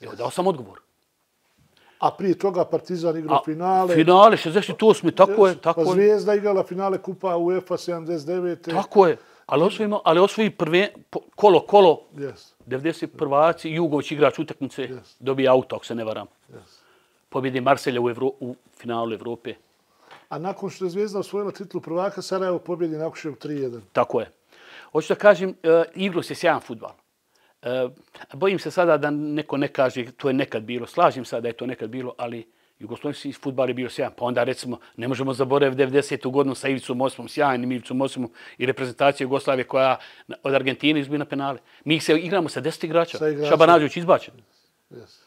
Evo, dao sam odgovor. A prije toga Partizan igrao A, finale. Finale, 68. Tako je, tako pa je. Zvijezda igrala finale Kupa UEFA 79. Tako je. Ali osvojimo, ali osvoji prve, kolo, kolo, Yes, 90 prvaci, Jugović igrač utakmice, Yes. dobije auto, ako se ne varam. yes. Pobjedi Marselja u, Evro, u finalu Evrope. A nakon što je Zvijezda osvojila titulu prvaka, Sarajevo pobjedi Nakušev 3-1. Tako je. Hoću da kažem, uh, igro se sjajan futbal. E, bojim se sada da neko ne kaže to je nekad bilo. Slažem se da je to nekad bilo, ali Jugoslovenski futbal je bio sjajan. Pa onda recimo, ne možemo zaboraviti 90. godinu sa Ivicom Osmom, sjajnim Ivicom Osmom i reprezentacije Jugoslavije koja od Argentine izbije na penale. Mi se igramo sa 10 igrača. Šabanađević izbačen. Yes.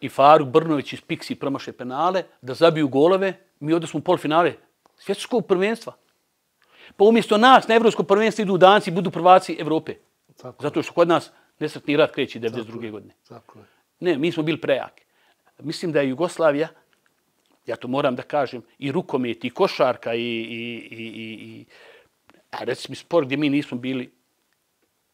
I Faruk Brnović iz Pixi promaše penale da zabiju golove. Mi ovdje smo u polufinale svjetskog prvenstva. Pa umjesto nas na evropsko prvenstvo idu danci budu prvaci Evrope. Tako Zato što kod nas nesretni rat kreći 92. godine. Tako je. Ne, mi smo bili prejaki. Mislim da je Jugoslavija, ja to moram da kažem, i rukomet, i košarka, i, i, i, i, i a recimo sport gdje mi nismo bili,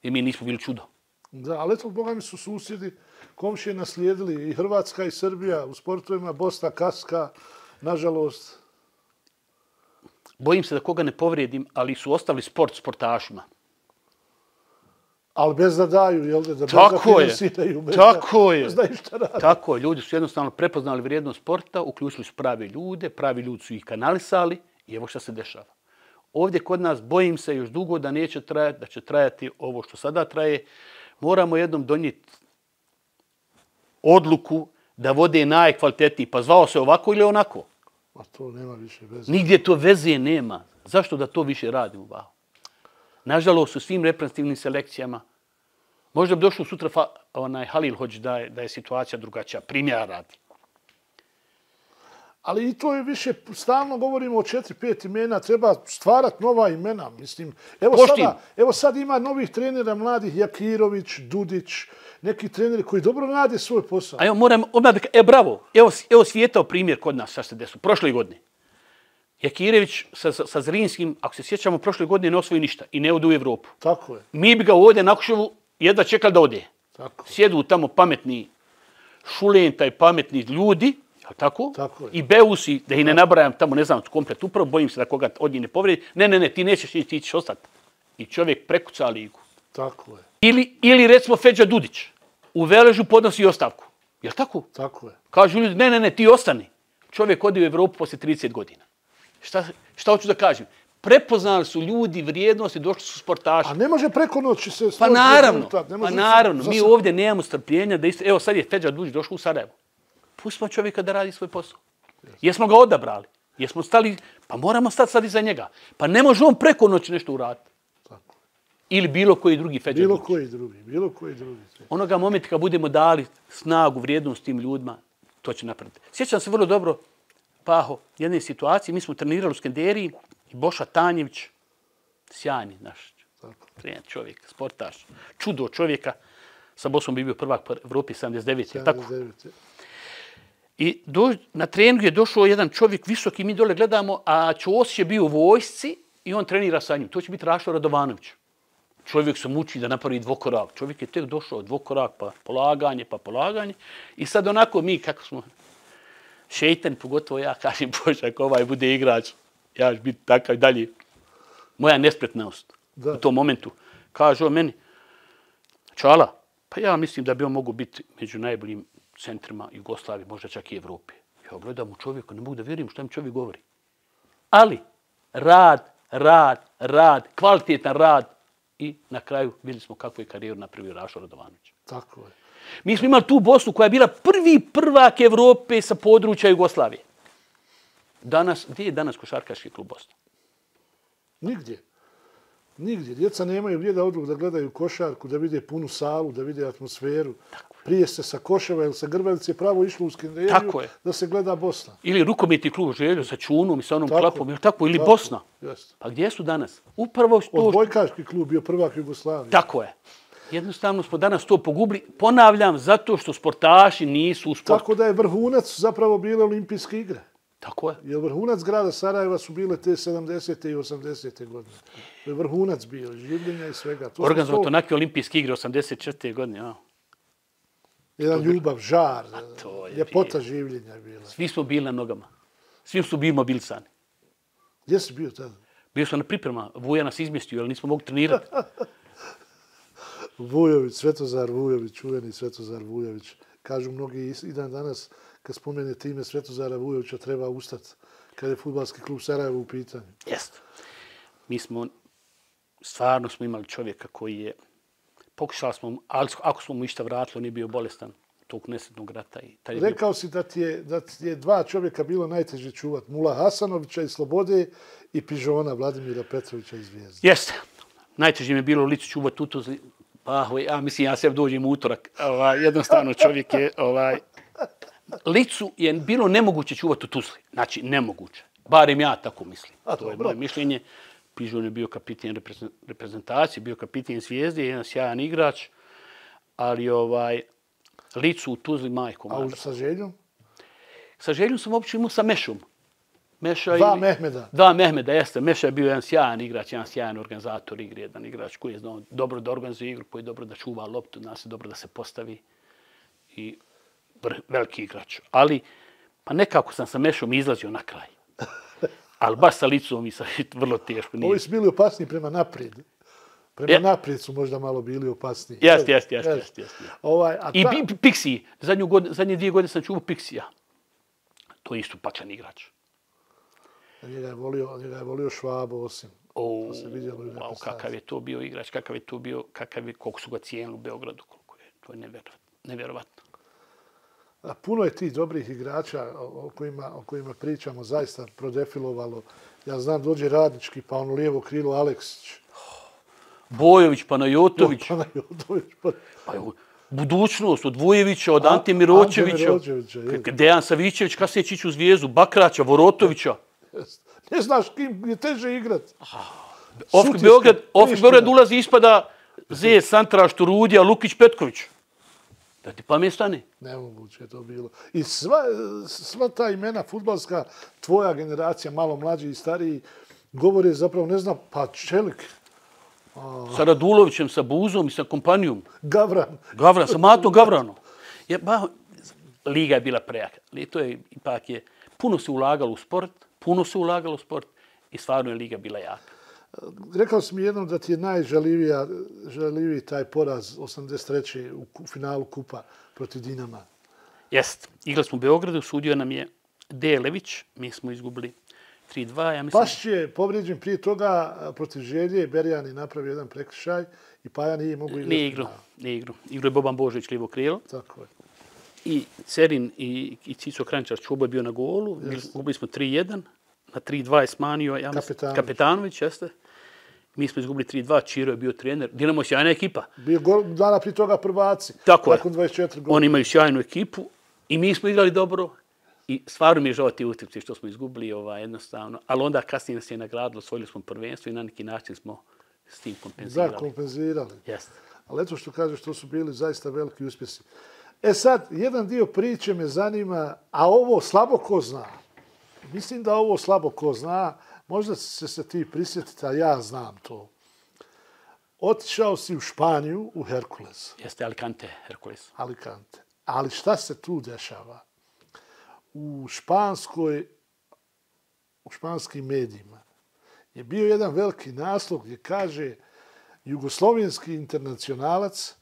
gdje mi nismo bili čudo. Da, ali eto, boga mi su susjedi, komšije naslijedili i Hrvatska i Srbija u sportovima, Bosna, Kaska, nažalost. Bojim se da koga ne povrijedim, ali su ostavili sport sportašima. Ali bez da daju, jel da, da tako da finansiraju. Bez tako da, je. Znaju šta radi. Tako je. Ljudi su jednostavno prepoznali vrijednost sporta, uključili su pravi ljude, pravi ljudi su ih kanalisali i evo šta se dešava. Ovdje kod nas bojim se još dugo da neće trajati, da će trajati ovo što sada traje. Moramo jednom donijeti odluku da vode najkvalitetniji. Pa zvao se ovako ili onako? A to nema više veze. Nigdje to veze nema. Zašto da to više radimo? Bao? Nažalost, u svim reprezentativnim selekcijama, možda bi došlo sutra fa, onaj Halil hoće da je, da je situacija drugačija. Primjera radi. Ali i to je više, stalno govorimo o četiri, pet imena, treba stvarati nova imena. Mislim, evo, sada, evo sad ima novih trenera mladih, Jakirović, Dudić, neki treneri koji dobro rade svoj posao. A evo, moram, odmah e, bravo, evo, evo svijetao primjer kod nas, sad se desu, prošle godine. Jakirević sa, sa, sa Zrinskim, ako se sjećamo, prošle godine ne osvoji ništa i ne ode u Evropu. Tako je. Mi bi ga ovdje na Kuševu jedva čekali da ode. Tako Sjedu tamo pametni šulenta i pametni ljudi, tako? Tako je. I Beusi, da ih ne nabrajam tamo, ne znam, komplet upravo, bojim se da koga od njih ne povredi. Ne, ne, ne, ti nećeš ići, ti ćeš ostati. I čovjek prekuca ligu. Tako je. Ili, ili recimo Feđa Dudić, u Veležu podnosi ostavku. Je tako? Tako je. Kažu ljudi, ne, ne, ne, ti ostani. Čovjek odi u Evropu posle 30 godina. Šta, šta hoću da kažem? Prepoznali su ljudi vrijednosti, došli su sportaši. A ne može preko noći se Pa naravno, pa naravno. Mi ovdje nemamo strpljenja da isto... Evo sad je Feđa Duđ došao u Sarajevo. Pustimo čovjeka da radi svoj posao. Jesmo ga odabrali. Jesmo stali... Pa moramo stati sad iza njega. Pa ne može on preko noći nešto uraditi. Tako. Ili bilo koji drugi Feđa Bilo Duđ. koji drugi, bilo koji drugi. Onoga momenta kad budemo dali snagu, vrijednost tim ljudima, to će napraviti. Sjećam se vrlo dobro, Paho, jedne situacije, mi smo trenirali u Skenderiji i Boša Tanjević, sjajni naš trener čovjek, sportaš, čudo čovjeka, sa Bosom bi bio prvak u Evropi 79. 79. Tako. I do, na treningu je došao jedan čovjek visoki, mi dole gledamo, a Čos je bio u vojsci i on trenira sa njim. To će biti Rašo Radovanović. Čovjek se muči da napravi dvokorak. Čovjek je tek došao dvokorak, pa polaganje, pa polaganje. I sad onako mi, kako smo šeitan, pogotovo ja kažem, Bože, ako ovaj bude igrač, ja ću biti takav dalje. Moja nespretnost da. u tom momentu. Kaže o meni, Čala, pa ja mislim da bi on mogu biti među najboljim centrima Jugoslavije, možda čak i Evrope. Ja gledam u čovjeku, ne mogu da vjerujem što mi čovjek govori. Ali, rad, rad, rad, kvalitetan rad i na kraju vidjeli smo kakvu je karijeru napravio Rašo Radovanović. Tako je. Mi smo imali tu Bosnu koja je bila prvi prvak Evrope sa područja Jugoslavije. Danas, gdje je danas košarkaški klub Bosna? Nigdje. Nigdje. Djeca nemaju gdje da odu da gledaju košarku, da vide punu salu, da vide atmosferu. Tako. Prije se sa Koševa ili sa Grbelice pravo išlo u Skenderiju da se gleda Bosna. Ili rukometni klub Željo sa Čunom i sa onom tako, klapom. Ili, tako, ili tako, Bosna. Jest. Pa gdje su danas? Upravo što... Odbojkaški klub bio prvak Jugoslavije. Tako je. Jednostavno smo danas to pogubili. Ponavljam, zato što sportaši nisu u sportu. Tako da je vrhunac zapravo bile olimpijske igre. Tako je. Jer vrhunac grada Sarajeva su bile te 70. i 80. godine. To je vrhunac bio, življenja i svega. To Organizovao to nake olimpijske igre 84. godine. Ja. Jedan ljubav, žar, ljepota življenja je bila. Svi smo bili na nogama. Svi su bili mobilisani. Gdje si bio tada? Bio sam na priprema. Vuja nas izmjestio, ali nismo mogli trenirati. Vujović, Svetozar Vujović, čuveni Svetozar Vujović. Kažu mnogi i dan danas, kad spomene time Svetozara Vujovića, treba ustati kad je futbalski klub Sarajevo u pitanju. Jeste. Mi smo, stvarno smo imali čovjeka koji je pokušali smo, ali ako smo mu išta vratili, on je bio bolestan tog nesretnog rata. I taj je bio- Rekao si da ti, je, da ti je dva čovjeka bilo najteže čuvat. Mula Hasanovića iz Slobode i Pižona Vladimira Petrovića iz Zvijezde. Jeste. Najteže mi je bilo u licu čuvati u Tuzli. Pa, ovaj, ja mislim, ja sebi dođem utorak. Ovaj, jednostavno čovjek je... Ovaj, licu je bilo nemoguće čuvati u Tuzli. Znači, nemoguće. Barem ja tako mislim. A, to je dobro. moje mišljenje. Pižon je bio kapiten reprezent- reprezentacije, bio kapiten Zvijezde, jedan sjajan igrač. Ali ovaj, licu u Tuzli, majko. A sa željom? Sa željom sam uopće imao sa Mešom. Meša Dva ili- Mehmeda. Da, Mehmeda, jeste. Meša je bio jedan sjajan igrač, jedan sjajan organizator igre, jedan igrač koji je znao dobro da organizuje igru, koji je dobro da čuva loptu, zna se dobro da se postavi i veliki igrač. Ali, pa nekako sam sa Mešom izlazio na kraj. Ali baš sa licom i sa vrlo teško. Nije. Ovi su bili opasni prema naprijed. Prema Je. naprijed su možda malo bili opasniji. Jeste, jeste, jeste, Jeste. jeste, jeste. Ovaj, a I ta- Pi- Pixi, zadnju zadnje dvije godine sam čuvao Pixija. To je isto pačan igrač. Njega je volio, njega je volio Švabo osim. O, To se vidjelo wow, kakav je to bio igrač, kakav je to bio, kakav je, koliko su ga cijenili u Beogradu, koliko je, to je nevjerovatno. nevjerovatno. A puno je tih dobrih igrača o, kojima, o kojima pričamo zaista prodefilovalo. Ja znam, dođe Radnički, pa ono lijevo krilo Aleksić. Bojović, Panajotović, Panajotović, pa... pa je budućnost od Vujevića, od Miroćevića, Ante Miroćevića, Dejan Savićević, kasnije će ići u Zvijezdu, Bakraća, Vorotovića. Ne znaš kim je teže igrat. Ofk Beograd, Ofk. Beograd ulazi ispada Zije, Santraš, Turudija, Lukić, Petković. Da ti pamet stane. Nemoguće je to bilo. I sva, sva ta imena futbalska, tvoja generacija, malo mlađi i stariji, govore zapravo, ne znam, pa Čelik, Sa Radulovićem, sa Buzom i sa kompanijom. Gavran. Gavran, sa Mato Gavrano. Je, ba, Liga je bila prejaka. Ali to je, ipak je, puno se ulagalo u sport, puno se ulagalo u sport i stvarno je Liga bila jaka. Rekao si mi jednom da ti je najžalivija, žaliviji taj poraz 83. u finalu kupa protiv Dinama. Jest, igrali smo u Beogradu, sudio nam je Delević, mi smo izgubili 3-2, ja mislim. Pašić je povrijeđen prije toga protiv Želje, Berjan je napravio jedan prekršaj i Paja nije mogu igrati. Nije igru, nije igru. Igru je Boban Božić lijevo krilo. Tako je. I Cerin i, i Cico Krančar Čuba bio na golu. Izgubili smo 3-1. Na 3-2 je smanio ja mislim, Kapetanović. Kapetanović. Jeste. Mi smo izgubili 3-2. Čiro je bio trener. Dinamo je sjajna ekipa. Bio gol, dana prije toga prvaci. Tako je. Nakon 24 godina. Oni imaju sjajnu ekipu. I mi smo igrali dobro. I stvarno mi je žao ti utakmice što smo izgubili ovaj, jednostavno. Ali onda kasnije nas je nagradilo, osvojili smo prvenstvo i na neki način smo s tim Da, kompenzirali. kompenzirali. Jeste. Ali eto što kažeš, to su bili zaista veliki uspjesi. E sad, jedan dio priče me zanima, a ovo slabo ko zna. Mislim da ovo slabo ko zna, možda se se ti prisjetiti, a ja znam to. Otišao si u Španiju, u Herkules, Jeste Alicante, Herkules. Alicante. Ali šta se tu dešava? U španskoj, u španskim medijima je bio jedan veliki naslov gdje kaže jugoslovenski internacionalac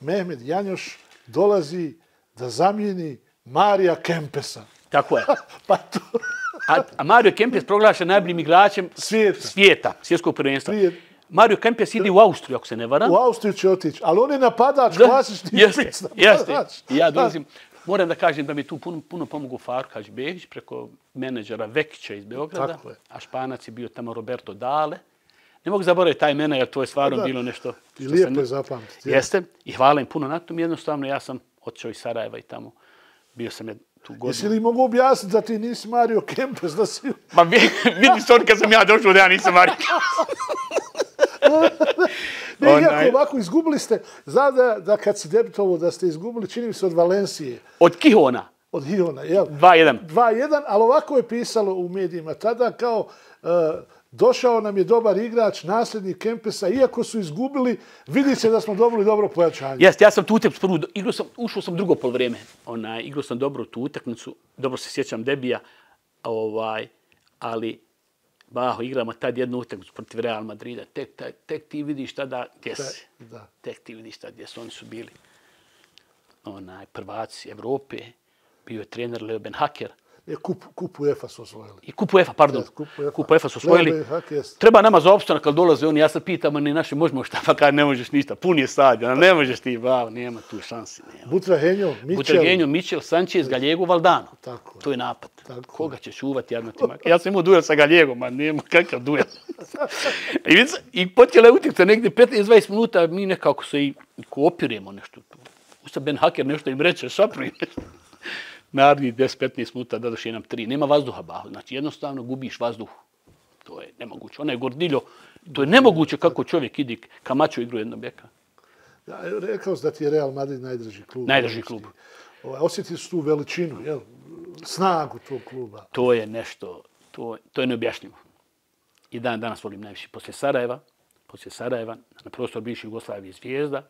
Mehmed Janjoš dolazi da zamijeni Marija Kempesa. Tako je. Pa to A, a Mario Kempes proglašen najboljim igračem svijeta. svijeta, svjetskog prvenstva. Prije- Mario Kempes ide u Austriju, ako se ne varam. U Austriju će otići, ali on je napadač, klasični jeste, jeste. napadač. Ja dolazim, moram da kažem da mi tu puno, puno pomogao Faruk Hađbegić preko menadžera Vekića iz Beograda, Tako je. a Španac je bio tamo Roberto Dale. Ne mogu zaboraviti taj mena, jer to je stvarno Da. bilo nešto... I što lijepo je zapamtiti. Jeste, i hvala im puno na tom. Jednostavno, ja sam otišao iz Sarajeva i tamo bio sam je tu godinu. Jesi li mogu objasniti da ti nisi Mario Kempes, da si... Ma vi- vidi on kad sam ja došao da ja nisam Mario Ne, Onaj- iako ovako izgubili ste, zna da, da kad si debitovao da ste izgubili, čini mi se od Valencije, Od Kihona, od Hiona, jel? 2-1. 2-1, ali ovako je pisalo u medijima. Tada kao uh, došao nam je dobar igrač, nasljednik Kempesa, iako su izgubili, vidi se da smo dobili dobro pojačanje. Jeste, ja sam tu utakmicu prvu, sam, ušao sam drugo polovreme. Onaj, igrao sam dobro tu utakmicu, dobro se sjećam debija, ovaj, ali Baho, igramo tad jednu utakmicu protiv Real Madrida. Tek, tek, tek ti vidiš tada gdje si. Da. Tek ti vidiš tada gdje su oni su bili. Onaj, prvaci Evrope, bio je trener Leo Ben Haker. Je kup, kup UEFA su osvojili. I kupu EFA, pardon. Kup UEFA. Kupu EFA su osvojili. Jest. Treba nama za opstanak, ali dolaze oni, ja sad pitam, oni naši možemo šta, pa kaj ne možeš ništa, pun je stadion, ne možeš ti, ba, nema tu šansi, nema. Butrahenjo, Mićel. Butragenio, Michel, Sanchez, Gallego, Valdano. Tako. To je napad. Tako Koga će čuvati jedno ti mak- Ja sam imao duel sa Gallegom, a nema kakav duel. I, vidiš, I počela je utakmica negdje 15-20 minuta, mi nekako se i koopiremo nešto. Usta Ben Haker nešto im reče, šapri nešto. Naredni 10-15 minuta da nam tri. Nema vazduha, baho. Znači jednostavno gubiš vazduh. To je nemoguće. Ona je Gordiljo. To je nemoguće kako čovjek ide Kamačo igru jednog beka. Ja, rekao sam da ti je Real Madrid najdrži klub. Najdrži klub. Ovaj, osjetili su tu veličinu, jel? snagu tog kluba. To je nešto, to, to je neobjašnjivo. I dan danas volim najviše. Poslije Sarajeva, poslije Sarajeva, na prostor bivše Jugoslavije zvijezda,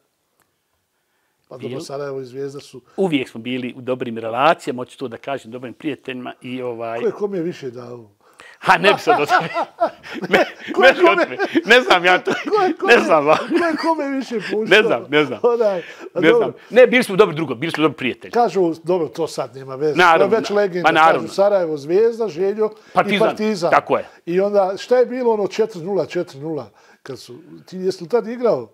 Pa dobro, Sarajevo i Zvijezda su... uvijek smo bili u dobrim relacijama, hoću to da kažem, dobrim prijateljima i ovaj... Ko je kom je više dao? Ha, ne bi sad tome. Me, ko je me- kome? ne znam ja to. Ko je kome, Ne znam. Ko je kome više puštao? Ne znam, ne znam. Onaj, Ne znam. Ne, bili smo dobri drugo, bili smo dobri prijatelji. Kažu, dobro, to sad nema veze. Naravno, to je već da. legenda. Pa naravno. Kažu Sarajevo, Zvijezda, Željo i Partizan, Partizan. tako je. I onda, šta je bilo ono 4-0, 4-0? Kad su, ti jesi li tad igrao?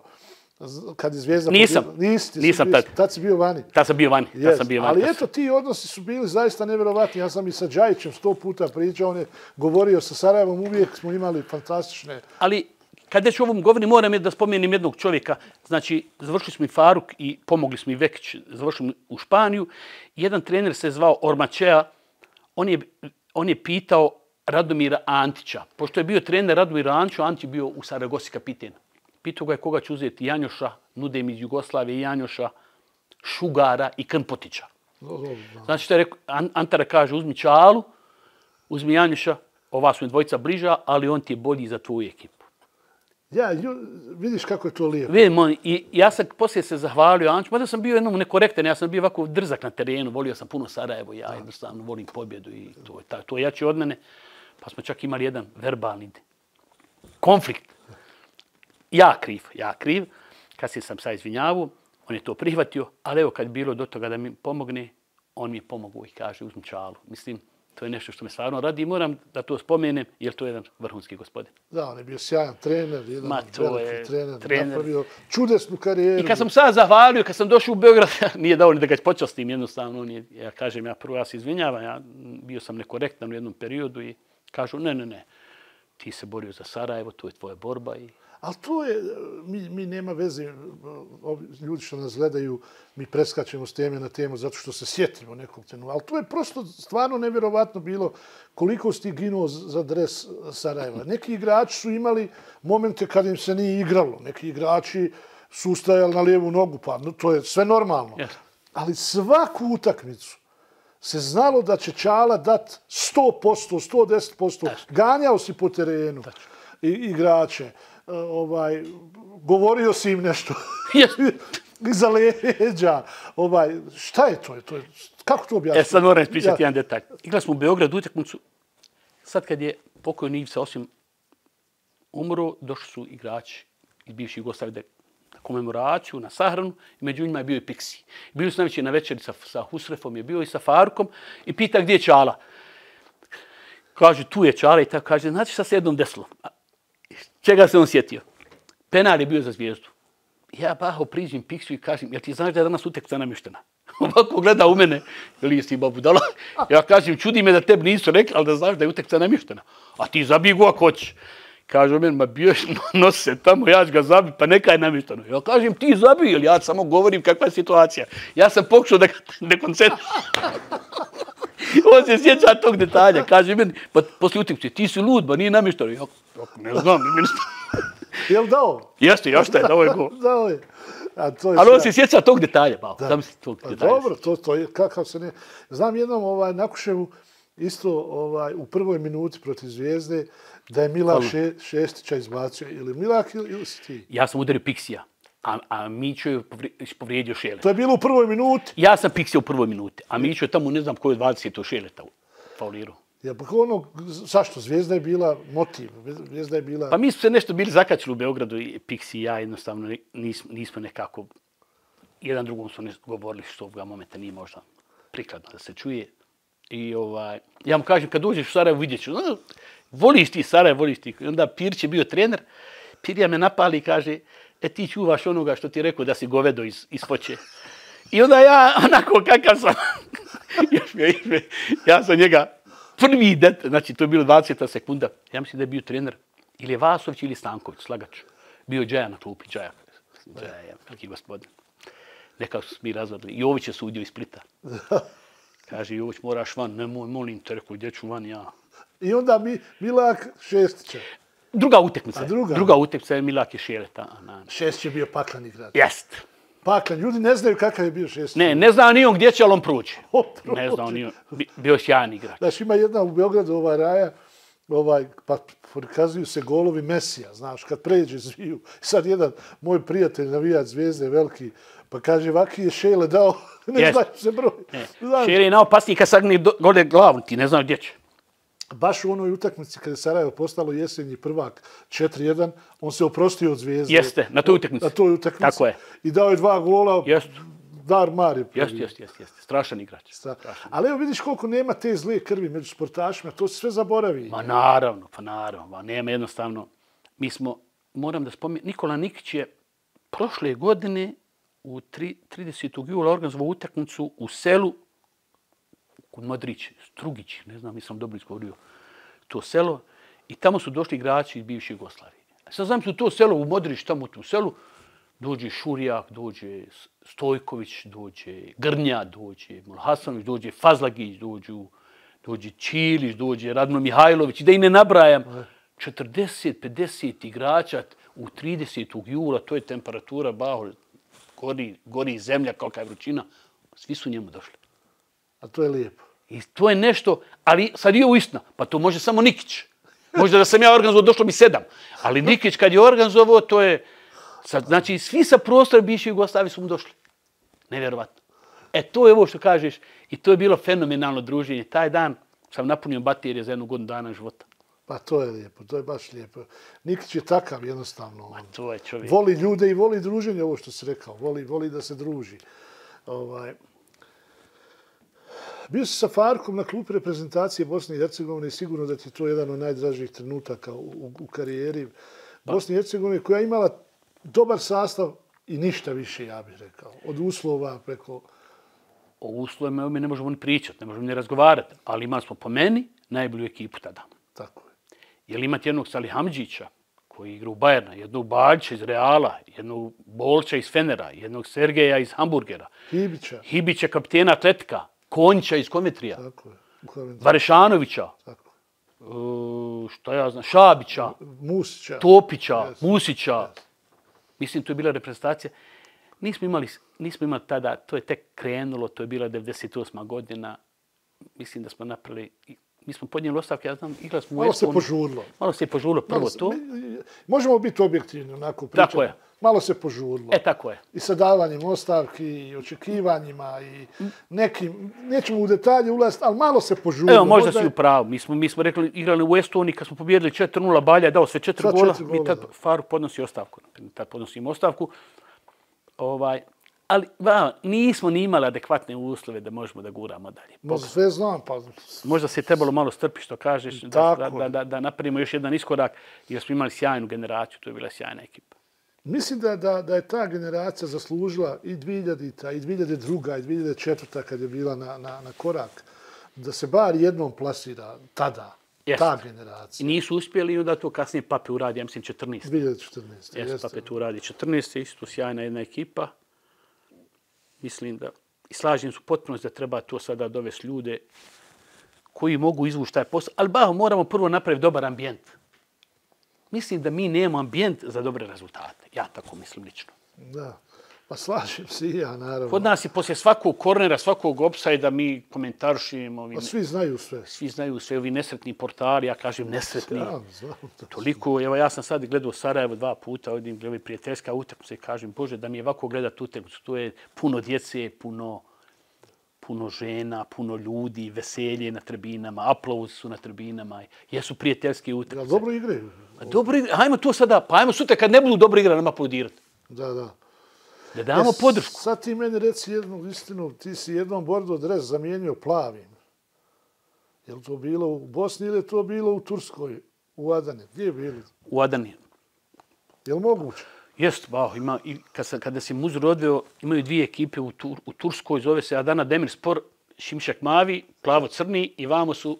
Kad je Zvijezda... Nisam. Nisi, Nisam bio- tad. Tad si bio vani. Tad sam bio vani, tad Yes. sam bio vani. Ali eto, ti odnosi su bili zaista nevjerovatni. Ja sam i sa Đajićem sto puta pričao, on je govorio sa Sarajevom, uvijek smo imali fantastične... Ali kad već o ovom govorim, moram je da spomenem jednog čovjeka. Znači, završili smo i Faruk i pomogli smo i Vekić, završili u Španiju. Jedan trener se zvao Ormačea. On je, on je pitao Radomira Antića. Pošto je bio trener Radomira Antića, Antić bio u Saragosi kapiten. Pitao ga je koga će uzeti Janjoša, nude mi iz Jugoslavije Janjoša, Šugara i Krmpotića. Da. Znači što je rekao, An- Antara kaže, uzmi Čalu, uzmi Janjuša, ova su mi dvojica bliža, ali on ti je bolji za tvoju ekipu. Ja, ju, vidiš kako je to lijepo. Vidim, on, i ja sam poslije se zahvalio Anču, mada sam bio jednom nekorektan, ja sam bio ovako drzak na terenu, volio sam puno Sarajevo, ja jednostavno volim pobjedu i to je, ta, to je jače od mene. Pa smo čak imali jedan verbalni konflikt. Ja kriv, ja kriv. Kasnije sam sa izvinjavu, on je to prihvatio, ali evo kad bilo do toga da mi pomogne, on mi je pomogao i kaže uzmi čalu. Mislim, to je nešto što me stvarno radi i moram da to spomenem, jer to je jedan vrhunski gospodin. Da, on je bio sjajan trener, jedan Ma, to veliki je trener, trener. napravio čudesnu karijeru. I kad sam sad zahvalio, kad sam došao u Beograd, nije dao ni da ga počastim jednostavno. On je, ja kažem, ja prvo ja se izvinjavam, ja bio sam nekorektan u jednom periodu i kažu, ne, ne, ne, ti se borio za Sarajevo, to je tvoja borba i Ali to je, mi, mi nema veze, ovi ljudi što nas gledaju, mi preskačemo s teme na temu zato što se sjetimo nekog trenutka. Ali to je prosto stvarno nevjerovatno bilo koliko si ti ginuo za dres Sarajeva. Neki igrači su imali momente kad im se nije igralo. Neki igrači su ustajali na lijevu nogu, pa no, to je sve normalno. Ali svaku utakmicu se znalo da će Čala dat 100%, 110%. Ganjao si po terenu igrače. Ovaj, govorio si im nešto iza leđa. Ovaj, šta je to? to je, kako to objasniti? E, sad moram ispričati Ja. jedan detalj. Igrali smo u Beogradu utakmicu. Sad kad je pokojni Ivica osim umro, došli su igrači iz bivših Jugoslavije da- na komemoraciju, na sahranu, i među njima je bio i Pixi. Bili su najveći na večeri sa, sa Husrefom, je bio i sa Farukom, i pita gdje je Čala. Kaže, tu je Čala i tako kaže, znači šta se jednom desilo? Čega se on sjetio? Penal je bio za zvijezdu. Ja baho priđem Piksu i kažem, jel ti znaš da je danas utekca namještena? Ovako gleda u mene, ili jesi babu dala? Ja kažem, čudi me da tebi nisu rekli, ali da znaš da je utekca namještena. A ti zabij go ako hoćeš. Kaže meni, ma bio nos nosi se tamo, ja ću ga zabi, pa neka je namješteno. Ja kažem, ti zabij, ili ja samo govorim kakva je situacija. Ja sam pokušao da ga ne koncentrišem. On se sjeća tog detalja. Kaže meni, pa poslije utakmice, ti si lud, ba nije namješteno. Ja, ne znam, ministar. Jel dao? Jeste, ja šta je, da ovo je go. Dao je. A to je Ali on se sjeća tog detalja, pa, da. zamisli tog detalja. dobro, to, to je, kakav se ne... Znam jednom ovaj, Nakuševu, isto ovaj, u prvoj minuti protiv Zvijezde, da je Mila še, Šestića izbacio. Ili Milak ili, ili si ti? Ja sam udario Pixija, a, a Mićo je povri- povrijedio Šele. To je bilo u prvoj minuti. Ja sam Pixija u prvoj minuti, a Mićo je tamo, ne znam koji je 20. Šeleta faulirao. Ja, pa ono, zašto? Zvijezda je bila motiv. Zvijezda je bila... Pa mi smo se nešto bili zakačili u Beogradu i Pixi i ja jednostavno ni- nismo, nismo nekako, jedan drugom smo govorili što ovoga momenta nije možda prikladno da se čuje. I ovaj, ja mu kažem, kad dođeš u Sarajevo, vidjet ću. No, voliš ti Sarajevo, voliš ti. I onda Pirć je bio trener. Pirja me napali i kaže, e ti čuvaš onoga što ti rekao da si govedo iz, iz Foče. I onda ja, onako kakav sam, još me, još me, ja sam njega prvi det, znači to je bilo 20 sekunda, ja mislim da je bio trener, ili je Vasović ili Stanković, slagač. Bio Džaja na klupi, Džaja. Džaja veliki gospodin. Neka su mi razvodili. Jović je sudio iz Splita. Kaže, Jović, moraš van, nemoj, molim te, rekao, gdje ću van ja. I onda mi, Milak Šestića. Druga utekmica. A druga? Druga utekmica je Milak i Šereta. Na... Šestić je bio paklan igrač. Jest. Paklan, ljudi ne znaju kakav je bio Šestić. Ne, ne zna ni on gdje će, ali on prođe. O, prođe. Ne zna ni on. Bi- Bio sjajan igrač. Znaš, ima jedna u Beogradu, ova raja, ovaj, pa prikazuju se golovi Mesija, znaš, kad pređe zviju. Sad jedan moj prijatelj, navijač zvijezde, veliki, pa kaže, vaki je Šele dao, ne Jest. znaju se broj. Znaš, Šer je naopasniji kad sagne gore glavu, ti ne znaš gdje će. Baš u onoj utakmici kada je Sarajevo postalo jesenji prvak 4-1, on se oprostio od zvijezde. Jeste, na toj utakmici. Na toj utakmici. Tako je. I dao je dva gola. Jest. Dar Mar je Jeste, prvi. jeste, jeste. Jest. Strašan igrač. Sta- Ali evo vidiš koliko nema te zle krvi među sportašima, to se sve zaboravi. Ma naravno, pa naravno, ma nema jednostavno. Mi smo, moram da spomenem, Nikola Nikić je prošle godine u tri, 30. jula organizovao utakmicu u selu kod Modrić, Strugić, ne znam, nisam dobro izgovorio to selo, i tamo su došli igrači iz bivše Jugoslavije. A Sad znam su to selo u Modrić, tamo u tom selu, dođe Šurijak, dođe Stojković, dođe Grnja, dođe Mulhasanović, dođe Fazlagić, dođu, dođe Čilić, dođe Radno Mihajlović, da i ne nabrajam, 40-50 igrača u 30. jula, to je temperatura, baho, gori, gori zemlja, kolika je vrućina, svi su njemu došli. A to je lijepo. I to je nešto, ali sad je ovo istina, pa to može samo Nikić. Možda da sam ja organizovao, došlo bi sedam. Ali Nikić kad je organizovao, to je, sad, znači svi sa prostora bivše Jugoslavije su mu došli. Nevjerovatno. E, to je ovo što kažeš i to je bilo fenomenalno druženje. Taj dan sam napunio baterije za jednu godinu dana života. Pa to je lijepo, to je baš lijepo. Nikić je takav jednostavno. On. To je čovjek. Voli ljude i voli druženje, ovo što si rekao. Voli, voli da se druži. Ovaj. Bio si sa Farkom na klupi reprezentacije Bosne i Hercegovine i sigurno da ti je to jedan od najdražih trenutaka u, u, u karijeri Bosne i Hercegovine koja je imala dobar sastav i ništa više, ja bih rekao. Od uslova preko... O uslovima mi ne možemo ni pričati, ne možemo ni razgovarati, ali imali smo po meni najbolju ekipu tada. Tako je. Jer imati jednog Salihamđića koji igra u Bajerna, jednog Bađića iz Reala, jednog Bolča iz Fenera, jednog Sergeja iz Hamburgera, Hibića. Hibića kapitena Atletika, Konjića iz Kometrija, Tako je. Varešanovića, Tako e, šta ja znam, Šabića, Musića. Topića, Yes. Musića. Mislim, to je bila reprezentacija. Nismo imali, nismo imali tada, to je tek krenulo, to je bila 98. godina. Mislim da smo napravili, mi smo podnijeli ostavke, ja znam, igrali smo Malo se Eston- požurlo. Malo se je požurilo prvo to. Možemo biti objektivni, onako pričati. Tako je. Malo se požurlo. E, tako je. I sa davanjem ostavki, i očekivanjima, i nekim, nećemo u detalje ulaziti, ali malo se požurlo. Evo, možda si je- u pravu. Mi smo, mi smo rekli, igrali u Estoniji kad smo pobjedili 4-0, Balja je dao sve četiri gola. Mi tad da. Faru podnosi ostavku. Tad podnosimo ostavku. Ovaj, ali va, nismo ni imali adekvatne uslove da možemo da guramo dalje. No, sve znam, pa Možda se je trebalo malo strpi što kažeš, da, da, da, da napravimo još jedan iskorak, jer smo imali sjajnu generaciju, to je bila sjajna ekipa. Mislim da, da, da je ta generacija zaslužila i 2000-ta, i 2002 i 2004 kad je bila na, na, na korak, da se bar jednom plasira tada, Jest. ta I generacija. nisu uspjeli i onda to kasnije Pape uradi, ja mislim 14. 2014. Jeste, jeste. Pape tu radi 14. isto sjajna jedna ekipa. Mislim da, i slažem su potpuno da treba to sada dovesti ljude koji mogu izvući taj posao, ali baho moramo prvo napraviti dobar ambijent. Mislim da mi nemamo ambijent za dobre rezultate. Ja tako mislim lično. Da. Pa slažem se i ja, naravno. Kod nas je poslije svakog kornera, svakog opsajda mi komentaršimo, ovi, Pa svi znaju sve. svi znaju sve ovi nesretni portali, ja kažem nesretni. Ja, znam to. Toliko, evo ja sam sad gledao Sarajevo dva puta, ovdje gledao prijateljska utakmica i kažem, Bože, da mi je ovako gledati utakmicu, to je puno djece, puno, puno žena, puno ljudi, veselje na tribinama, aplauz su na tribinama, jesu prijateljske Ja, utakmice. dobro igraju. Pa dobro igra, hajmo to sada, pa hajmo sutra kad ne budu dobro igra, nama aplaudirati. Da, da. Da damo E, podršku. Sad ti meni reci jednu istinu, ti si jednom bordo dres zamijenio plavim. Je li to bilo u Bosni ili je to bilo u Turskoj, u Adani? Gdje je bilo? U Adani. Je li moguće? Jest, ba, ima, i kad se, kada se Muzur odveo, imaju dvije ekipe u, Tur, u Turskoj, zove se Adana Demir Spor, Šimšak Mavi, plavo-crni i vamo su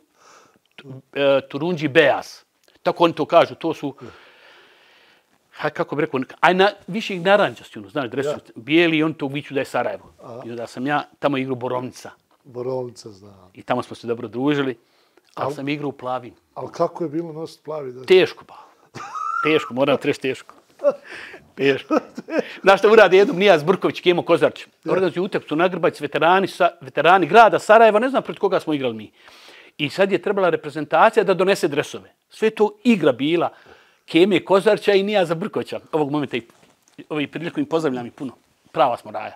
e, Turunđi Beas. Tako oni to kažu, to su, ha, kako bi rekao, aj na, više ih naranđasti, ono, znaš, dresu, ja. bijeli i oni to viću da je Sarajevo. A. I onda sam ja tamo igru Borovnica. Borovnica, znam. I tamo smo se dobro družili, ali Al, sam igrao u plavim. Ali kako je bilo nositi plavi? Da... Teško, ba. Teško, moram treći teško. Znaš što uradi jednom Nijaz Brković, Kemo Kozarć. Organizuju utakmicu na Grbać, veterani, sa, veterani grada Sarajeva, ne znam pred koga smo igrali mi. I sad je trebala reprezentacija da donese dresove. Sve to igra bila Keme Kozarća i Nijaza Brkovića. Ovog momenta i ovaj priliku im pozdravljam i puno. Prava smo raja.